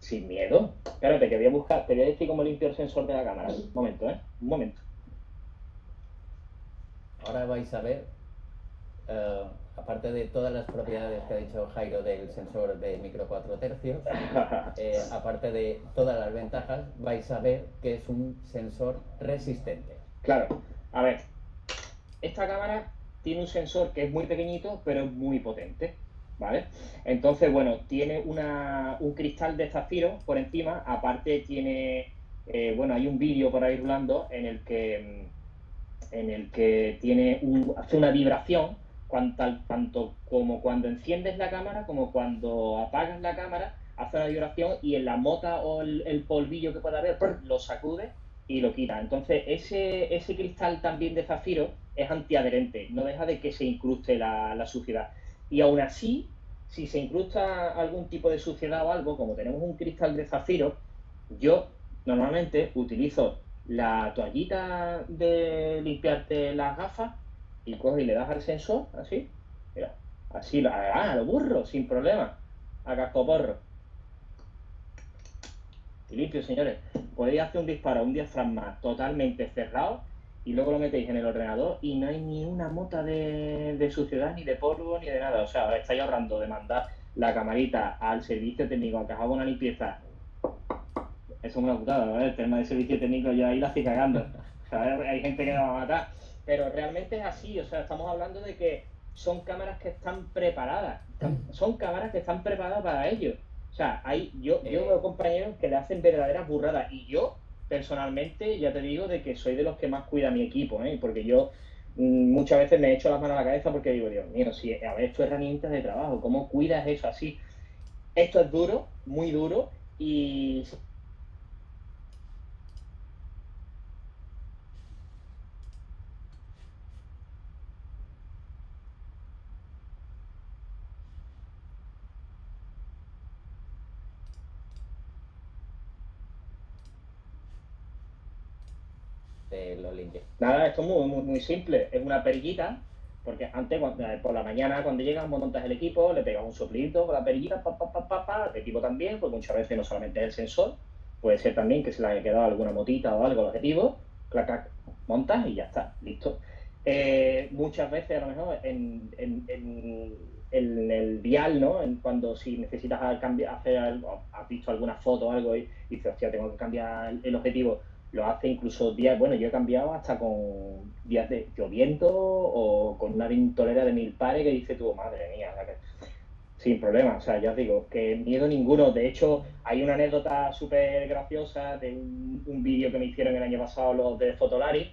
Sin miedo. Espérate, que voy a buscar, te voy a decir cómo limpio el sensor de la cámara. Un momento, ¿eh? Un momento ahora vais a ver, eh, aparte de todas las propiedades que ha dicho Jairo del sensor de micro 4 tercios, eh, aparte de todas las ventajas, vais a ver que es un sensor resistente. Claro, a ver, esta cámara tiene un sensor que es muy pequeñito, pero es muy potente. ¿Vale? Entonces, bueno, tiene un cristal de zafiro por encima, aparte tiene, eh, bueno, hay un vídeo por ahí rulando en el que en el que tiene hace una vibración tanto como cuando enciendes la cámara como cuando apagas la cámara, hace una vibración y en la mota o el, polvillo que pueda haber lo sacude y lo quita. Entonces ese, ese cristal también de zafiro es antiadherente, no deja de que se incruste la, la suciedad. Y aún así, si se incrusta algún tipo de suciedad o algo, como tenemos un cristal de zafiro, yo normalmente utilizo la toallita de limpiarte las gafas y coges y le das al sensor, así, mira, así, ah, lo burro, sin problema, a cascoporro. Y limpio, señores. Podéis hacer un disparo, un diafragma totalmente cerrado y luego lo metéis en el ordenador y no hay ni una mota de, de suciedad, ni de polvo, ni de nada. O sea, ahora estáis ahorrando de mandar la camarita al servicio técnico a que haga una limpieza eso es una putada. El tema de servicio técnico ya ahí la estoy cagando. Hay gente que me va a matar. Pero realmente es así, o sea, estamos hablando de que son cámaras que están preparadas. Son cámaras que están preparadas para ello. O sea, hay, yo, yo veo compañeros que le hacen verdaderas burradas. Y yo, personalmente, ya te digo de que soy de los que más cuida mi equipo, ¿eh? Porque yo mm, muchas veces me echo las manos a la cabeza porque digo, Dios mío, si a ver, esto es herramientas de trabajo, ¿cómo cuidas eso así? Esto es duro, muy duro, y del Olympia? Nada, esto es muy, muy, simple. Es una perillita, porque antes, eh, por la mañana, cuando llegas, montas el equipo, le pegas un soplito con la perillita, pa, pa, pa, pa, pa, el equipo también, porque muchas veces no solamente es el sensor, puede ser también que se le haya quedado alguna motita o algo al objetivo, clac, clac, montas y ya está, listo. Eh, muchas veces, a lo mejor, en, en, en, el vial, ¿no? cuando si necesitas hacer algo, has visto alguna foto o algo y, dices, hostia, tengo que cambiar el objetivo, lo hace incluso días, bueno, yo he cambiado hasta con días de lloviendo o con una vintolera de mil pares que dice tu madre mía, sin problema, o sea, ya os digo, que miedo ninguno. De hecho, hay una anécdota súper graciosa de un, un vídeo que me hicieron el año pasado los de Fotolari,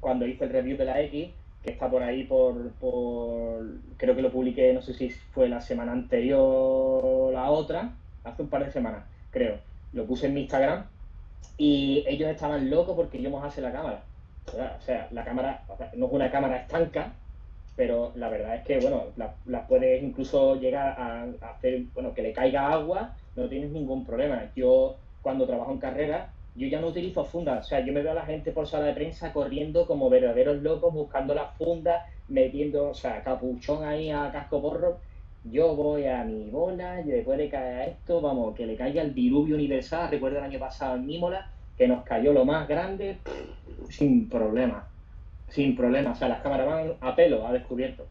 cuando hice el review de la X, que está por ahí por, por, creo que lo publiqué, no sé si fue la semana anterior o la otra, hace un par de semanas, creo. Lo puse en mi Instagram y ellos estaban locos porque yo mojase la cámara. O sea, la cámara no es una cámara estanca, pero la verdad es que, bueno, las la puedes incluso llegar a, a, hacer, bueno, que le caiga agua, no tienes ningún problema. Yo, cuando trabajo en carrera, yo ya no utilizo fundas. O sea, yo me veo a la gente por sala de prensa corriendo como verdaderos locos, buscando las fundas, metiendo, o sea, capuchón ahí a casco porro. Yo voy a mi bola, y después de caer esto, vamos, que le caiga el diluvio universal. Recuerdo el año pasado en Mímola, que nos cayó lo más grande, sin problema. Sin problema. O sea, las cámaras van a pelo, a descubierto.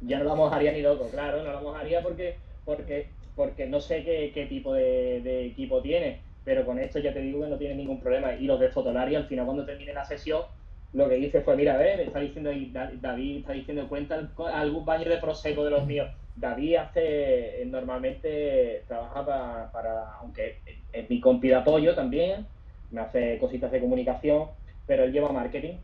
Ya no la mojaría ni loco, claro, no la mojaría porque, porque, porque no sé qué, tipo de, equipo tiene pero con esto ya te digo que no tiene ningún problema. Y los de Fotolari, al final, cuando termine la sesión, lo que hice fue: mira, a ver, está diciendo David, está diciendo, cuenta algún baño de proseco de los míos. David hace, normalmente trabaja para, aunque es mi compi de apoyo también, me hace cositas de comunicación, pero él lleva marketing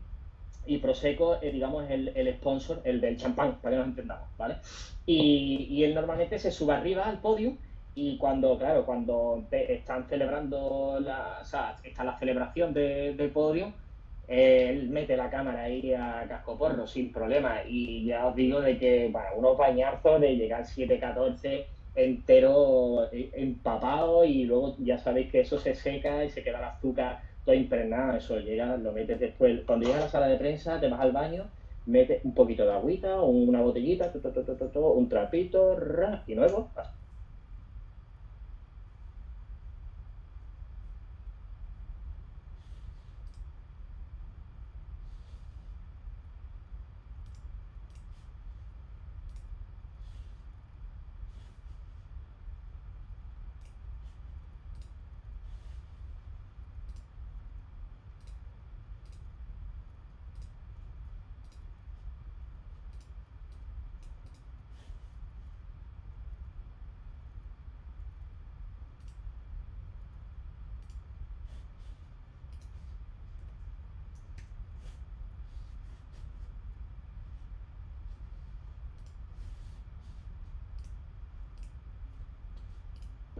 y Prosecco, eh, digamos, es el, el, sponsor, el del champán, para que nos entendamos, ¿vale? Y, y él normalmente se sube arriba al podio y cuando, claro, cuando están celebrando la, o sea, está la celebración de, del podio, él mete la cámara ahí a cascoporro sin problema. Y ya os digo de que para unos bañazos de llegar 7-14 entero eh, empapado y luego ya sabéis que eso se seca y se queda el azúcar todo impregnado. Eso llega, lo metes después. Cuando llegas a la sala de prensa, te vas al baño, metes un poquito de agüita o una botellita, un trapito, y nuevo,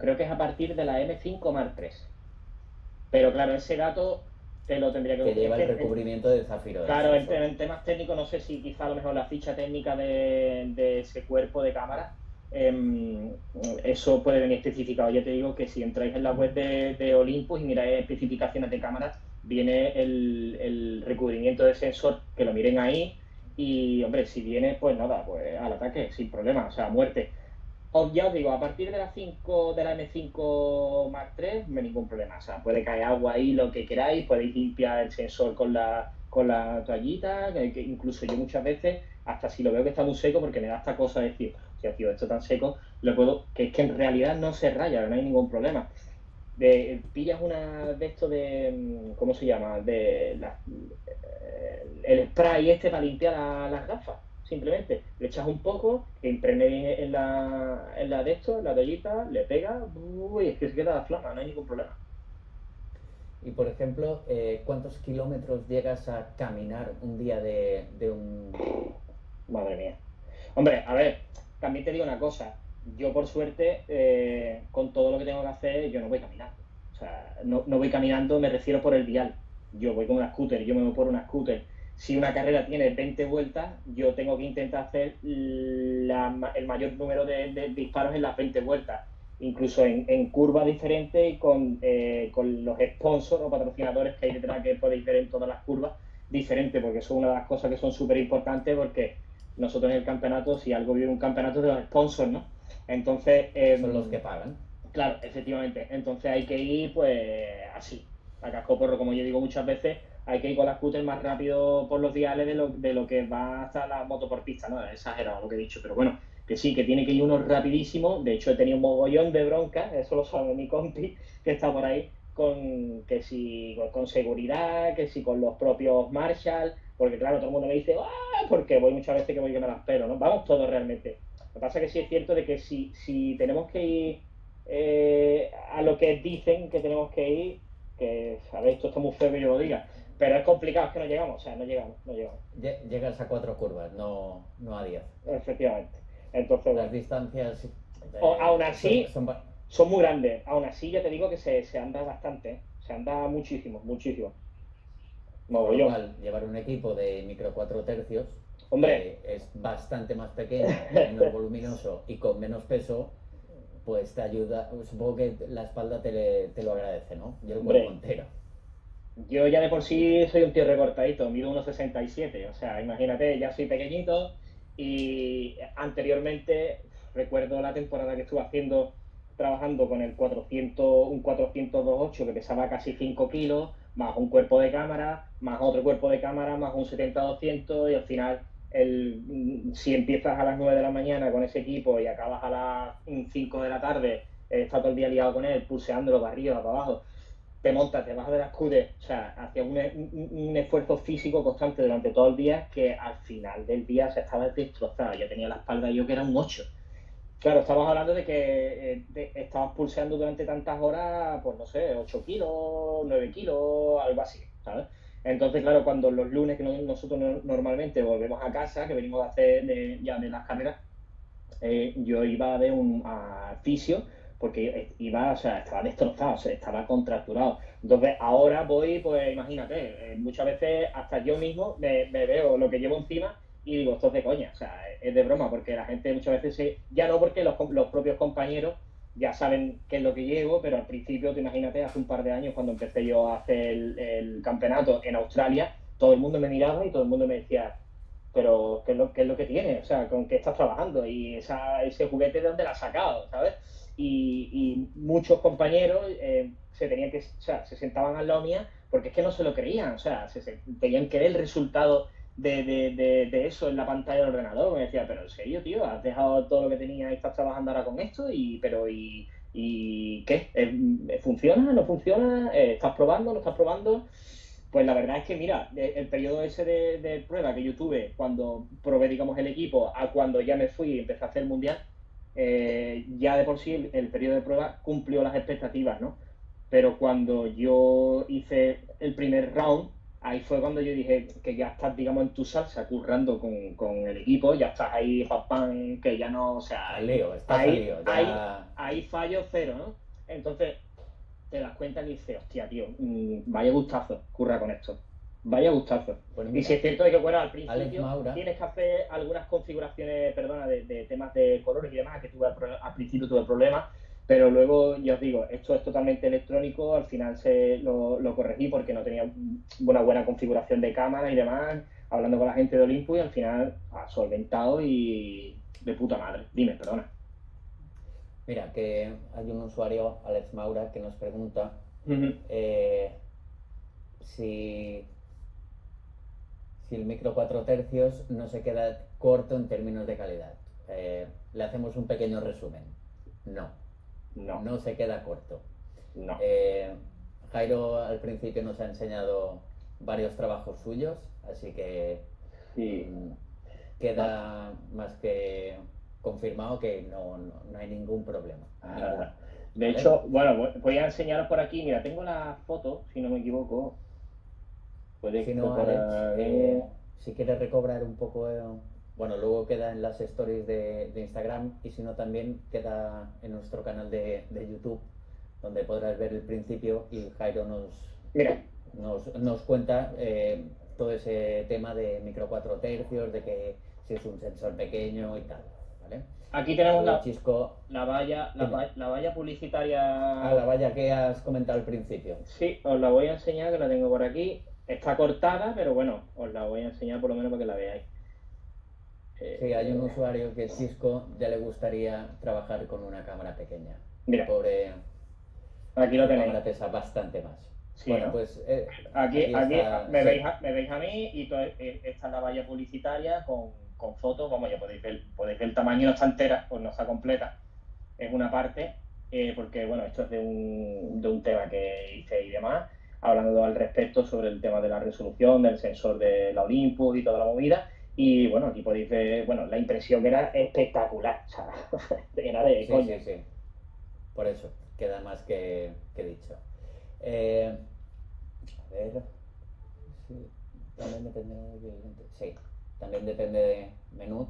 creo que es a partir de la M5 Mark 3. Pero claro, ese dato te lo tendría que... Que lleva el recubrimiento de zafiro. Claro, en, temas técnicos no sé si quizá a lo mejor la ficha técnica de, ese cuerpo de cámara, em, eso puede venir especificado. Ya te digo que si entráis en la web de, Olympus y miráis especificaciones de cámaras, viene el, el recubrimiento de sensor, que lo miren ahí. Y hombre, si viene, pues nada, pues al ataque, sin problema, o sea, muerte ya os digo, a partir de la 5 de la M5 Mark III, no hay ningún problema. O sea, puede caer agua ahí, lo que queráis, podéis limpiar el sensor con la, con la toallita, incluso yo muchas veces, hasta si lo veo que está muy seco, porque me da esta cosa de decir, si tío, esto tan seco, lo puedo, que es que en realidad no se raya, no hay ningún problema. Pillas una de esto de, ¿cómo se llama? De el spray este para limpiar las gafas simplemente le echas un poco, que impregne bien en la, en la de esto, en la toallita, le pega, y es que se queda la flama, no hay ningún problema. Y por ejemplo, eh, ¿cuántos kilómetros llegas a caminar un día de, un... Madre mía. Hombre, a ver, también te digo una cosa. Yo por suerte, eh, con todo lo que tengo que hacer, yo no voy caminando. O sea, no, no voy caminando, me refiero por el vial. Yo voy con una scooter, yo me voy por una scooter si una carrera tiene 20 vueltas, yo tengo que intentar hacer el mayor número de, disparos en las 20 vueltas. incluso en, curvas diferentes y con, eh, con los sponsors o patrocinadores que hay detrás que podéis ver en todas las curvas diferentes, porque eso es una de las cosas que son súper importantes porque nosotros en el campeonato, si algo vive un campeonato de los sponsors, ¿no? Entonces... son los que pagan. Claro, efectivamente. Entonces hay que ir pues así, a casco porro, como yo digo muchas veces, hay que ir con las scooters más rápido por los diales de lo, de lo que va hasta la moto por pista, ¿no? Es exagerado lo que he dicho, pero bueno, que sí, que tiene que ir uno rapidísimo. De hecho, he tenido un mogollón de bronca, eso lo sabe mi compi, que está por ahí, con que si con seguridad, que si con los propios Marshall, porque claro, todo el mundo me dice, ¡ah! Porque voy muchas veces que voy que me las espero, ¿no? Vamos todos realmente. Lo que pasa es que sí es cierto de que si, si tenemos que ir eh, a lo que dicen que tenemos que ir, que sabéis, esto está muy feo que yo lo diga, pero es complicado, es que no llegamos, o sea, no llegamos, no llegamos. Llegas a cuatro curvas, no, no a diez. Efectivamente. Entonces, las distancias. aún así, son, muy grandes. Aún así, ya te digo que se, se anda bastante, ¿eh? se anda muchísimo, muchísimo. Igual, llevar un equipo de micro 4 tercios, Hombre. es bastante más pequeño, menos voluminoso y con menos peso, pues te ayuda, supongo que la espalda te, lo agradece, ¿no? Y el cuerpo entero. Yo ya de por sí soy un tío recortadito, mido 1,67, o sea, imagínate, ya soy pequeñito y anteriormente recuerdo la temporada que estuve haciendo trabajando con el 400, un 428 que pesaba casi 5 kilos, más un cuerpo de cámara, más otro cuerpo de cámara, más un 70-200 y al final el, si empiezas a las 9 de la mañana con ese equipo y acabas a las 5 de la tarde, estás todo el día liado con él, pulseándolo para arriba, para abajo, te montas, te bajas de las CUDE, o sea, hacía un, esfuerzo físico constante durante todo el día que al final del día se estaba destrozado. Yo tenía la espalda yo que era un 8. Claro, estamos hablando de que eh, estabas pulseando durante tantas horas, pues no sé, 8 kilos, 9 kilos, algo así, ¿sabes? Entonces, claro, cuando los lunes que nosotros normalmente volvemos a casa, que venimos a hacer ya de las carreras, eh, yo iba ver un a fisio porque iba, o sea, estaba destrozado, o sea, estaba contracturado. Entonces, ahora voy, pues imagínate, eh, muchas veces hasta yo mismo me, veo lo que llevo encima y digo, esto es de coña, o sea, es de broma, porque la gente muchas veces se, ya no porque los, los propios compañeros ya saben qué es lo que llevo, pero al principio, te imagínate, hace un par de años cuando empecé yo a hacer el, campeonato en Australia, todo el mundo me miraba y todo el mundo me decía, pero ¿qué es lo, qué es lo que tienes? O sea, ¿con qué estás trabajando? Y esa, ese juguete de dónde lo has sacado, ¿sabes? Y, muchos compañeros eh, se tenían que, o sea, se sentaban al lado mía porque es que no se lo creían, o sea, se, tenían que ver el resultado de, de, de, eso en la pantalla del ordenador. Me decía, pero en serio, tío, has dejado todo lo que tenías y estás trabajando ahora con esto, y pero y, y ¿qué? ¿Funciona? ¿No funciona? Eh, ¿Estás probando? ¿No estás probando? Pues la verdad es que, mira, el periodo ese de, prueba que yo tuve cuando probé, digamos, el equipo a cuando ya me fui y empecé a hacer el mundial, eh, ya de por sí el, periodo de prueba cumplió las expectativas, ¿no? Pero cuando yo hice el primer round, ahí fue cuando yo dije que ya estás, digamos, en tu salsa, currando con, el equipo, ya estás ahí, pan, que ya no, o sea, ahí, ahí, fallo cero, ¿no? Entonces, te das cuenta y dices, hostia, tío, mm, vaya gustazo, curra con esto. Vaya gustazo. Pues y si es cierto que, bueno, al principio tienes que hacer algunas configuraciones, perdona, de, temas de colores y demás, que tuve al, principio tuve problemas, pero luego, ya os digo, esto es totalmente electrónico, al final se lo, corregí porque no tenía una buena configuración de cámara y demás, hablando con la gente de Olympus y al final ha solventado y de puta madre. Dime, perdona. Mira, que hay un usuario, Alex Maura, que nos pregunta eh, si si el micro 4 tercios no se queda corto en términos de calidad. Eh, le hacemos un pequeño resumen. No, no, no se queda corto. No. Eh, Jairo al principio nos ha enseñado varios trabajos suyos, así que mm, queda más que confirmado que no, hay ningún problema. Ah, de hecho, bueno, voy a enseñaros por aquí. Mira, tengo la foto, si no me equivoco, si no, eh, si quieres recobrar un poco, eh, bueno, luego queda en las stories de, Instagram y si no también queda en nuestro canal de, YouTube, donde podrás ver el principio y Jairo nos, nos, nos, cuenta eh, todo ese tema de micro 4 tercios, de que si es un sensor pequeño y tal, ¿vale? Aquí tenemos la, Chisco. la valla, la, va- la valla publicitaria. Ah, la valla que has comentado al principio. Sí, os la voy a enseñar, que la tengo por aquí. Está cortada, pero bueno, os la voy a enseñar por lo menos para que la veáis. Eh, Sí, hay un usuario que Cisco ya le gustaría trabajar con una cámara pequeña. Mira, Pobre, aquí lo la tenéis. cámara pesa bastante más. Sí, bueno, ¿no? pues eh, Aquí, aquí está- me, sí. veis a, me veis a mí y to- eh, esta es la valla publicitaria con, con fotos, como ya podéis ver, podéis ver el tamaño no está entera, pues no está completa, es una parte, eh, porque bueno, esto es de un, de un tema que hice y demás, hablando al respecto sobre el tema de la resolución, del sensor de la Olympus y toda la movida, y bueno, aquí podéis ver, bueno, la impresión era espectacular, o sea, era de Sí, coña. sí, sí. Por eso, queda más que, que dicho. Eh, a ver. Sí, también depende de lente. Sí, también depende de menú.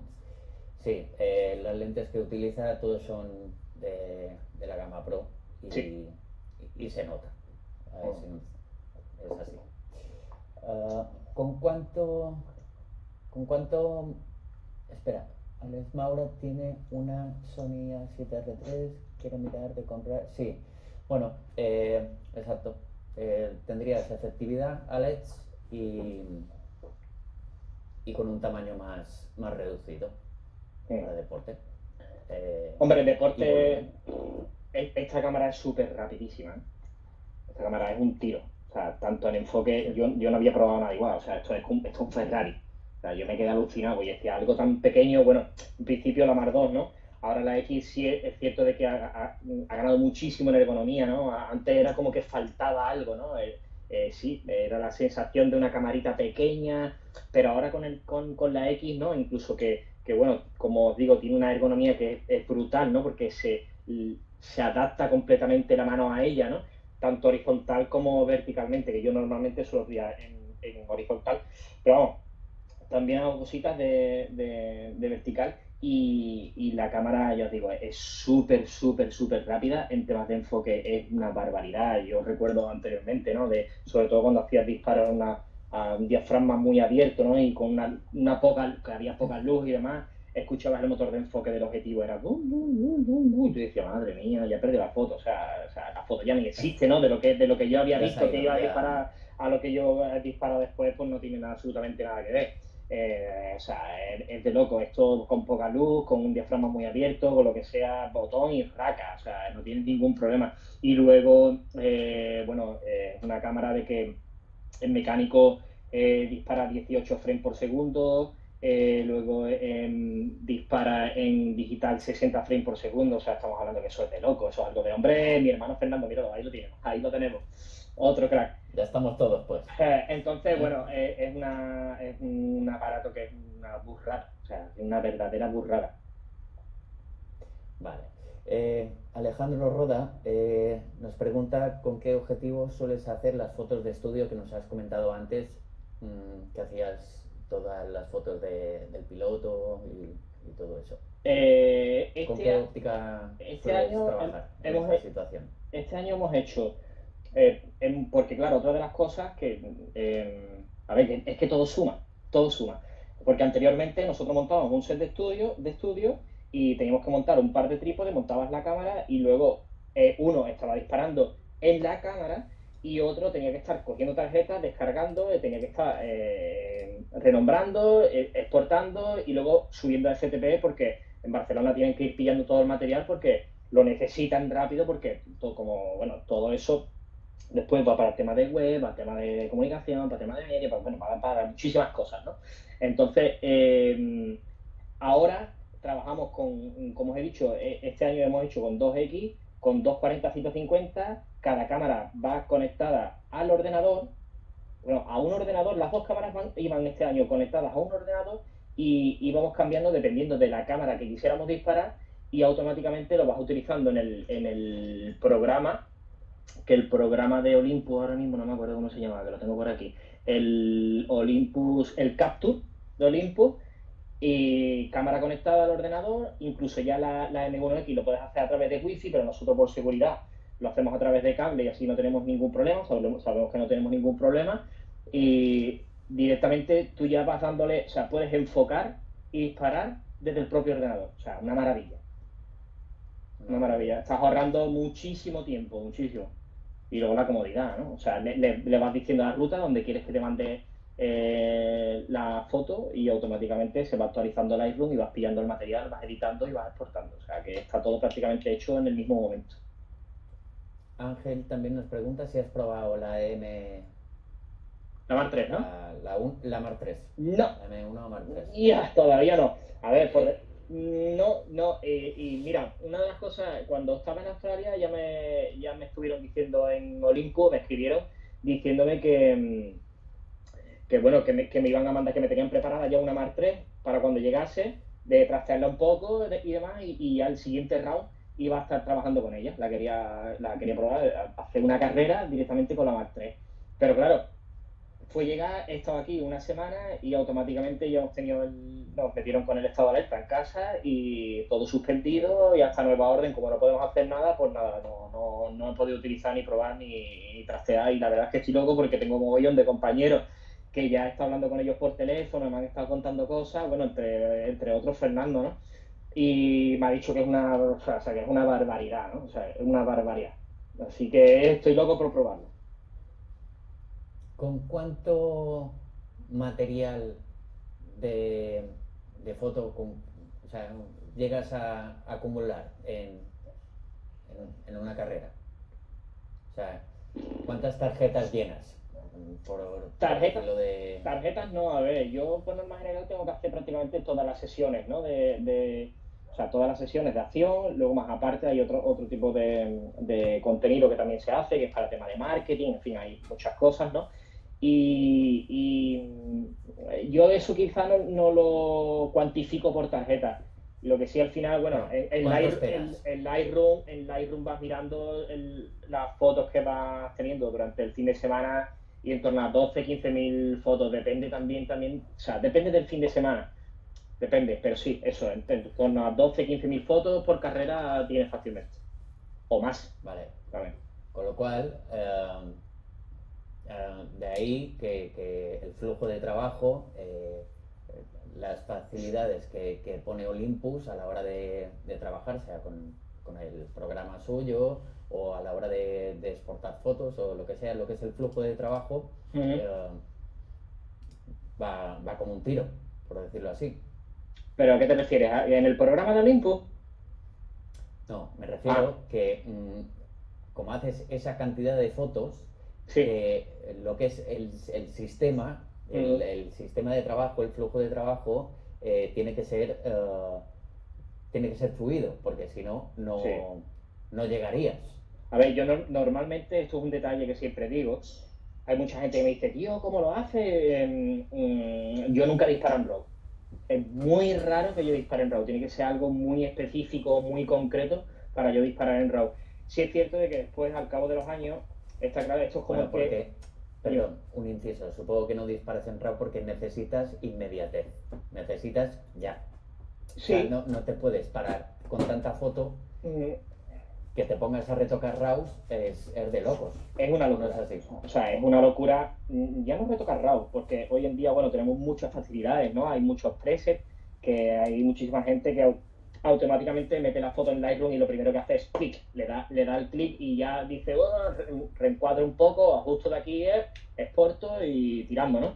Sí, eh, las lentes que utiliza todos son de, de la gama Pro y, Sí. y- y se nota. Oh. Es así. Ah, ¿Con cuánto? ¿Con cuánto? Espera, Alex Maura tiene una Sony A7R3, quiere mirar de comprar. Sí, bueno, eh, exacto. Eh, tendrías efectividad, Alex, y, y con un tamaño más, más reducido para deporte. Eh, Hombre, el deporte, e- esta cámara es súper rapidísima. Esta cámara es un tiro. O sea, tanto en enfoque, yo, yo no había probado nada igual. O sea, esto es un, esto es un Ferrari. O sea, yo me quedé alucinado y decía, algo tan pequeño, bueno, en principio la Mar 2, ¿no? Ahora la X sí es, cierto de que ha, ha- ha ganado muchísimo en ergonomía, ¿no? A- Antes era como que faltaba algo, ¿no? Eh, eh, sí, era la sensación de una camarita pequeña, pero ahora con, el, con, con la X, ¿no? Incluso que, que, bueno, como os digo, tiene una ergonomía que es, es brutal, ¿no? Porque se, se adapta completamente la mano a ella, ¿no? Tanto horizontal como verticalmente, que yo normalmente suelo pillar en, horizontal, pero vamos, también hago cositas de, de- vertical y, la cámara, ya os digo, es súper, súper, súper rápida en temas de enfoque, es una barbaridad. Yo recuerdo anteriormente, ¿no? De, sobre todo cuando hacías disparos a un diafragma muy abierto, ¿no? Y con una, una poca, que había poca luz y demás, escuchabas el motor de enfoque del objetivo, era bum, bum, bum, bum, y tú decías, madre mía, ya perdí la foto, o sea, o sea, la foto ya ni existe, ¿no? De lo que, de lo que yo había visto que iba a disparar a lo que yo he disparado después, pues no tiene nada, absolutamente nada que ver. Eh, o sea, es, es de loco, esto con poca luz, con un diafragma muy abierto, con lo que sea, botón y fraca, o sea, no tiene ningún problema. Y luego, eh, bueno, eh, una cámara de que en mecánico eh, dispara 18 frames por segundo, eh, luego em, dispara en digital 60 frames por segundo, o sea, estamos hablando que eso es de loco, eso es algo de hombre, mi hermano Fernando, míralo, ahí lo tenemos, ahí lo tenemos, otro crack. Ya estamos todos, pues. Eh, Entonces, bueno, eh, es, una, es un aparato que es una burrada, o sea, una verdadera burrada. Vale. Alejandro Roda nos pregunta con qué objetivo sueles hacer las fotos de estudio que nos has comentado antes, mm, que hacías todas las fotos de- del piloto y, y todo eso. Eh, ¿Con este, qué a- óptica este año trabajar en hemos- esta situación? este año hemos hecho, eh, en- porque claro, otra de las cosas que, eh, a ver, es que todo suma, todo suma. Porque anteriormente nosotros montábamos un set de estudio, de estudio y teníamos que montar un par de trípodes, montabas la cámara y luego eh, uno estaba disparando en la cámara y otro tenía que estar cogiendo tarjetas, descargando, eh, tenía que estar eh, renombrando, eh, exportando y luego subiendo a FTP porque en Barcelona tienen que ir pillando todo el material porque lo necesitan rápido porque todo, como, bueno, todo eso después va para el tema de web, para el tema de comunicación, para el tema de media, para, bueno, para, muchísimas cosas, ¿no? Entonces, eh, ahora trabajamos con, como os he dicho, eh, este año hemos hecho con 2X, con 240-150, cada cámara va conectada al ordenador, bueno, a un ordenador, las dos cámaras van, iban este año conectadas a un ordenador y íbamos cambiando dependiendo de la cámara que quisiéramos disparar y automáticamente lo vas utilizando en el, en el programa, que el programa de Olympus, ahora mismo no me acuerdo cómo se llama, que lo tengo por aquí, el Olympus, el Capture de Olympus, y cámara conectada al ordenador, incluso ya la, la M1X lo puedes hacer a través de Wi-Fi, pero nosotros por seguridad lo hacemos a través de cable y así no tenemos ningún problema, sabemos, que no tenemos ningún problema, y directamente tú ya vas dándole, o sea, puedes enfocar y disparar desde el propio ordenador. O sea, una maravilla. Una maravilla. Estás ahorrando muchísimo tiempo, muchísimo. Y luego la comodidad, ¿no? O sea, le, vas diciendo la ruta donde quieres que te mande eh, la foto y automáticamente se va actualizando el Lightroom y vas pillando el material, vas editando y vas exportando. O sea, que está todo prácticamente hecho en el mismo momento. Ángel también nos pregunta si has probado la M la Mar 3, ¿no? La, la, Mar 3. No. La M1 Mar 3. Ya, todavía no. A ver, por, no, no. Eh, y mira, una de las cosas, cuando estaba en Australia ya me, ya me estuvieron diciendo en Olimpo, me escribieron diciéndome que, mm, que bueno, que me, que me iban a mandar, que me tenían preparada ya una Mar 3 para cuando llegase, de trastearla un poco y demás, y, y al siguiente round iba a estar trabajando con ella. La quería, la quería probar, hacer una carrera directamente con la Mar 3. Pero claro, fue llegar, he estado aquí una semana y automáticamente ya hemos tenido nos metieron con el estado de alerta en casa y todo suspendido y hasta nueva orden, como no podemos hacer nada, pues nada, no, no, he podido utilizar ni probar ni, trastear y la verdad es que estoy loco porque tengo un mogollón de compañeros que ya he estado hablando con ellos por teléfono, me han estado contando cosas, bueno, entre, entre otros Fernando, ¿no? Y me ha dicho que es una, o sea, que es una barbaridad, ¿no? O sea, es una barbaridad. Así que estoy loco por probarlo. ¿Con cuánto material de, foto llegas a, acumular en, en, una carrera? O sea, ¿cuántas tarjetas llenas? Por, tarjetas, de... tarjetas no, a ver, yo por norma general tengo que hacer prácticamente todas las sesiones, ¿no? De, o sea, todas las sesiones de acción, luego más aparte hay otro, otro tipo de, de contenido que también se hace, que es para tema de marketing, en fin, hay muchas cosas, ¿no? Y, yo eso quizá no, lo cuantifico por tarjeta. Lo que sí al final, bueno, en, Lightroom, en Lightroom vas mirando las fotos que vas teniendo durante el fin de semana y en torno a 12, 15 mil fotos. Depende también, también, o sea, depende del fin de semana. Depende, pero sí, eso, en, torno a 12, 15 mil fotos por carrera tienes fácilmente. O más. Vale. vale. Con lo cual, eh, Ah, de ahí que, el flujo de trabajo, eh, las facilidades que, pone Olympus a la hora de, trabajar, sea con, el programa suyo o a la hora de, exportar fotos o lo que sea, lo que es el flujo de trabajo, eh, va, como un tiro, por decirlo así. ¿Pero a qué te refieres? ¿En el programa de Olympus? No, me refiero ah. que mm, como haces esa cantidad de fotos, lo que es el, sistema, el, sistema de trabajo, el flujo de trabajo, eh, tiene que ser eh, tiene que ser fluido, porque si no, no, llegarías. A ver, yo normalmente, esto es un detalle que siempre digo, hay mucha gente que me dice, tío, ¿cómo lo hace? Em, mm, yo nunca disparo en RAW. Es muy raro que yo dispare en RAW, tiene que ser algo muy específico, muy concreto para yo disparar en RAW. Sí es cierto de que después, al cabo de los años, Está claro, esto es como porque, Perdón, un inciso. Supongo que no disparas en RAW porque necesitas inmediatez. Necesitas ya. Sí. no, te puedes parar con tanta foto mm. Que te pongas a retocar RAWs es, de locos. Es una locura. así. O sea, es una locura. Mm, ya no retocar RAWs, porque hoy en día, bueno, tenemos muchas facilidades, ¿no? Hay muchos presets, que hay muchísima gente que automáticamente mete la foto en Lightroom y lo primero que hace es clic, le da, le da el clic y ya dice, oh, reencuadro un poco, ajusto de aquí, exporto y tirando, ¿no?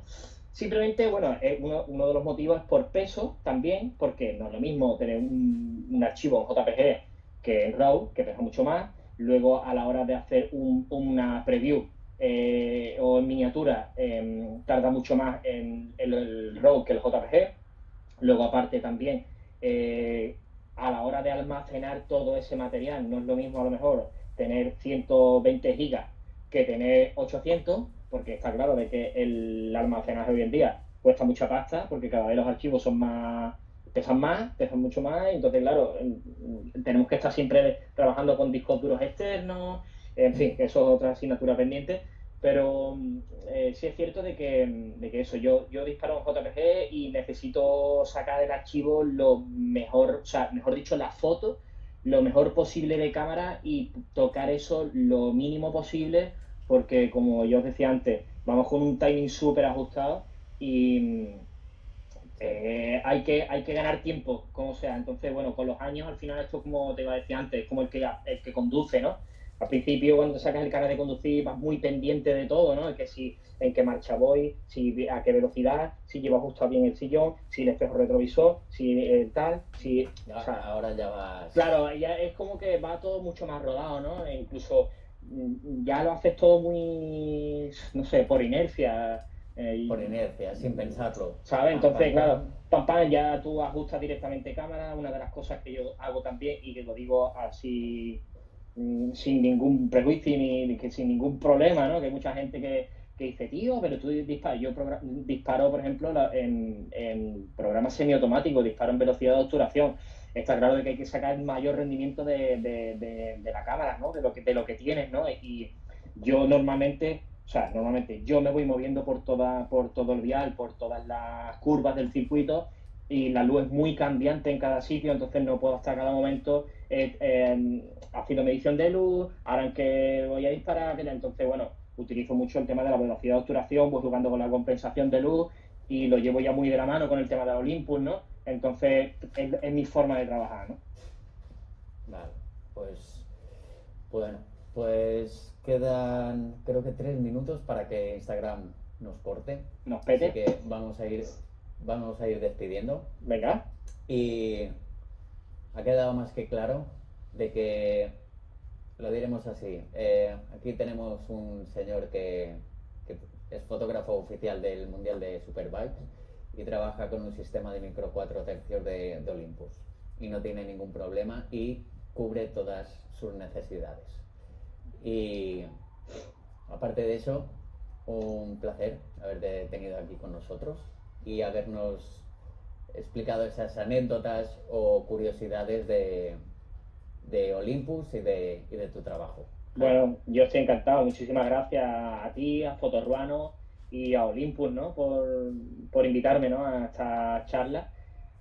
Simplemente, bueno, uno, uno, de los motivos es por peso también, porque no es lo mismo tener un, archivo en JPG que en RAW, que pesa mucho más. Luego, a la hora de hacer una preview eh, o en miniatura, em, tarda mucho más en, el RAW que el JPG. Luego, aparte, también eh, a la hora de almacenar todo ese material, no es lo mismo a lo mejor tener 120 gigas que tener 800, porque está claro de que el almacenaje hoy en día cuesta mucha pasta, porque cada vez los archivos son más pesan más, pesan mucho más, entonces claro, tenemos que estar siempre trabajando con discos duros externos, en fin, eso es otra asignatura pendiente, pero eh, sí es cierto de que, de que eso, yo, yo disparo un JPG y necesito sacar el archivo lo mejor, o sea, mejor dicho, la foto lo mejor posible de cámara y tocar eso lo mínimo posible, porque como yo os decía antes, vamos con un timing súper ajustado y Eh, hay, que, hay que ganar tiempo, como sea. Entonces, bueno, con los años, al final, esto, como te iba a decir antes, es como el que, el que conduce, ¿no? Al principio, cuando te sacas el carnet de conducir, vas muy pendiente de todo, ¿no? que si en qué marcha voy, si a qué velocidad, si llevo justo bien el sillón, si el espejo retrovisor, si eh, tal, si... ahora ya vas... Claro, ya es como que va todo mucho más rodado, ¿no? E incluso mm, ya lo haces todo muy, no sé, por inercia. Eh, por inercia, sin pensarlo. ¿Sabes? Entonces, claro, pam, pam, ya tú ajustas directamente cámara, una de las cosas que yo hago también y que lo digo así mm, sin ningún prejuicio ni, que sin ningún problema, ¿no? Que hay mucha gente que, que dice, tío, pero tú disparas. Yo disparo, por ejemplo, en, en programas semiautomáticos, disparo en velocidad de obturación. Está claro de que hay que sacar el mayor rendimiento de, de, de, la cámara, ¿no? De lo que, de lo que tienes, ¿no? Y yo normalmente, sea, normalmente yo me voy moviendo por toda, por todo el vial, por todas las curvas del circuito y la luz es muy cambiante en cada sitio, entonces no puedo estar cada momento eh, haciendo medición de luz, ahora en que voy a disparar, entonces bueno, utilizo mucho el tema de la velocidad de obturación, voy jugando con la compensación de luz y lo llevo ya muy de la mano con el tema de Olympus, ¿no? Entonces es, mi forma de trabajar, ¿no? Vale, pues bueno, pues quedan creo que tres minutos para que Instagram nos corte. Nos pete. Así que vamos a ir, vamos a ir despidiendo. Venga. Y ha quedado más que claro de que lo diremos así. Eh, aquí tenemos un señor que, es fotógrafo oficial del Mundial de Superbikes y trabaja con un sistema de micro 4 tercios de, Olympus. Y no tiene ningún problema y cubre todas sus necesidades. Y aparte de eso, un placer haberte tenido aquí con nosotros y habernos explicado esas anécdotas o curiosidades de, de Olympus y de, y de tu trabajo. Bueno, yo estoy encantado. Muchísimas gracias a ti, a Fotoruano y a Olympus, ¿no? Por, invitarme, ¿no? A esta charla.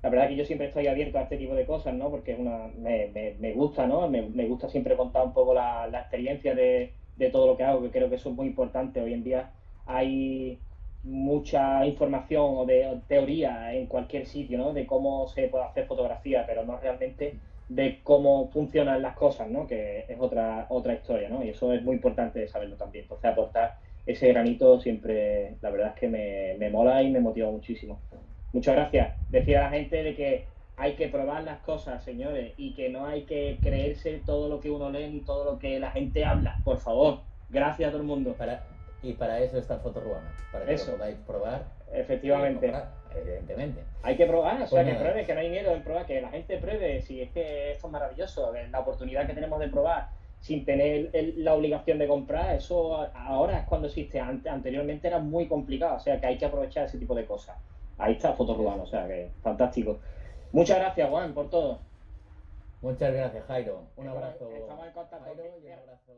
La verdad que yo siempre estoy abierto a este tipo de cosas, ¿no? Porque una, me, gusta, ¿no? Me, gusta siempre contar un poco la, experiencia de, de, todo lo que hago, que creo que eso es muy importante. Hoy en día hay mucha información o de teoría en cualquier sitio, ¿no? De cómo se puede hacer fotografía, pero no realmente de cómo funcionan las cosas, ¿no? Que es otra, otra historia, ¿no? Y eso es muy importante saberlo también. Entonces, aportar ese granito siempre, la verdad es que me, me mola y me motiva muchísimo. Muchas gracias. Decía la gente de que hay que probar las cosas, señores, y que no hay que creerse todo lo que uno lee ni todo lo que la gente habla. Por favor, gracias a todo el mundo. Para, y para eso está Fotoruano, para que lo podáis probar. Efectivamente evidentemente. Hay que probar, o sea, pues que pruebe, que no hay miedo en probar, que la gente pruebe, si es que esto es maravilloso, la oportunidad que tenemos de probar sin tener la obligación de comprar, eso ahora es cuando existe, anteriormente era muy complicado, o sea, que hay que aprovechar ese tipo de cosas. Ahí está Fotorubano, o sea, que fantástico. Muchas gracias, Juan, por todo. Muchas gracias, Jairo. Un abrazo. Estamos en contacto. Jairo, y un abrazo.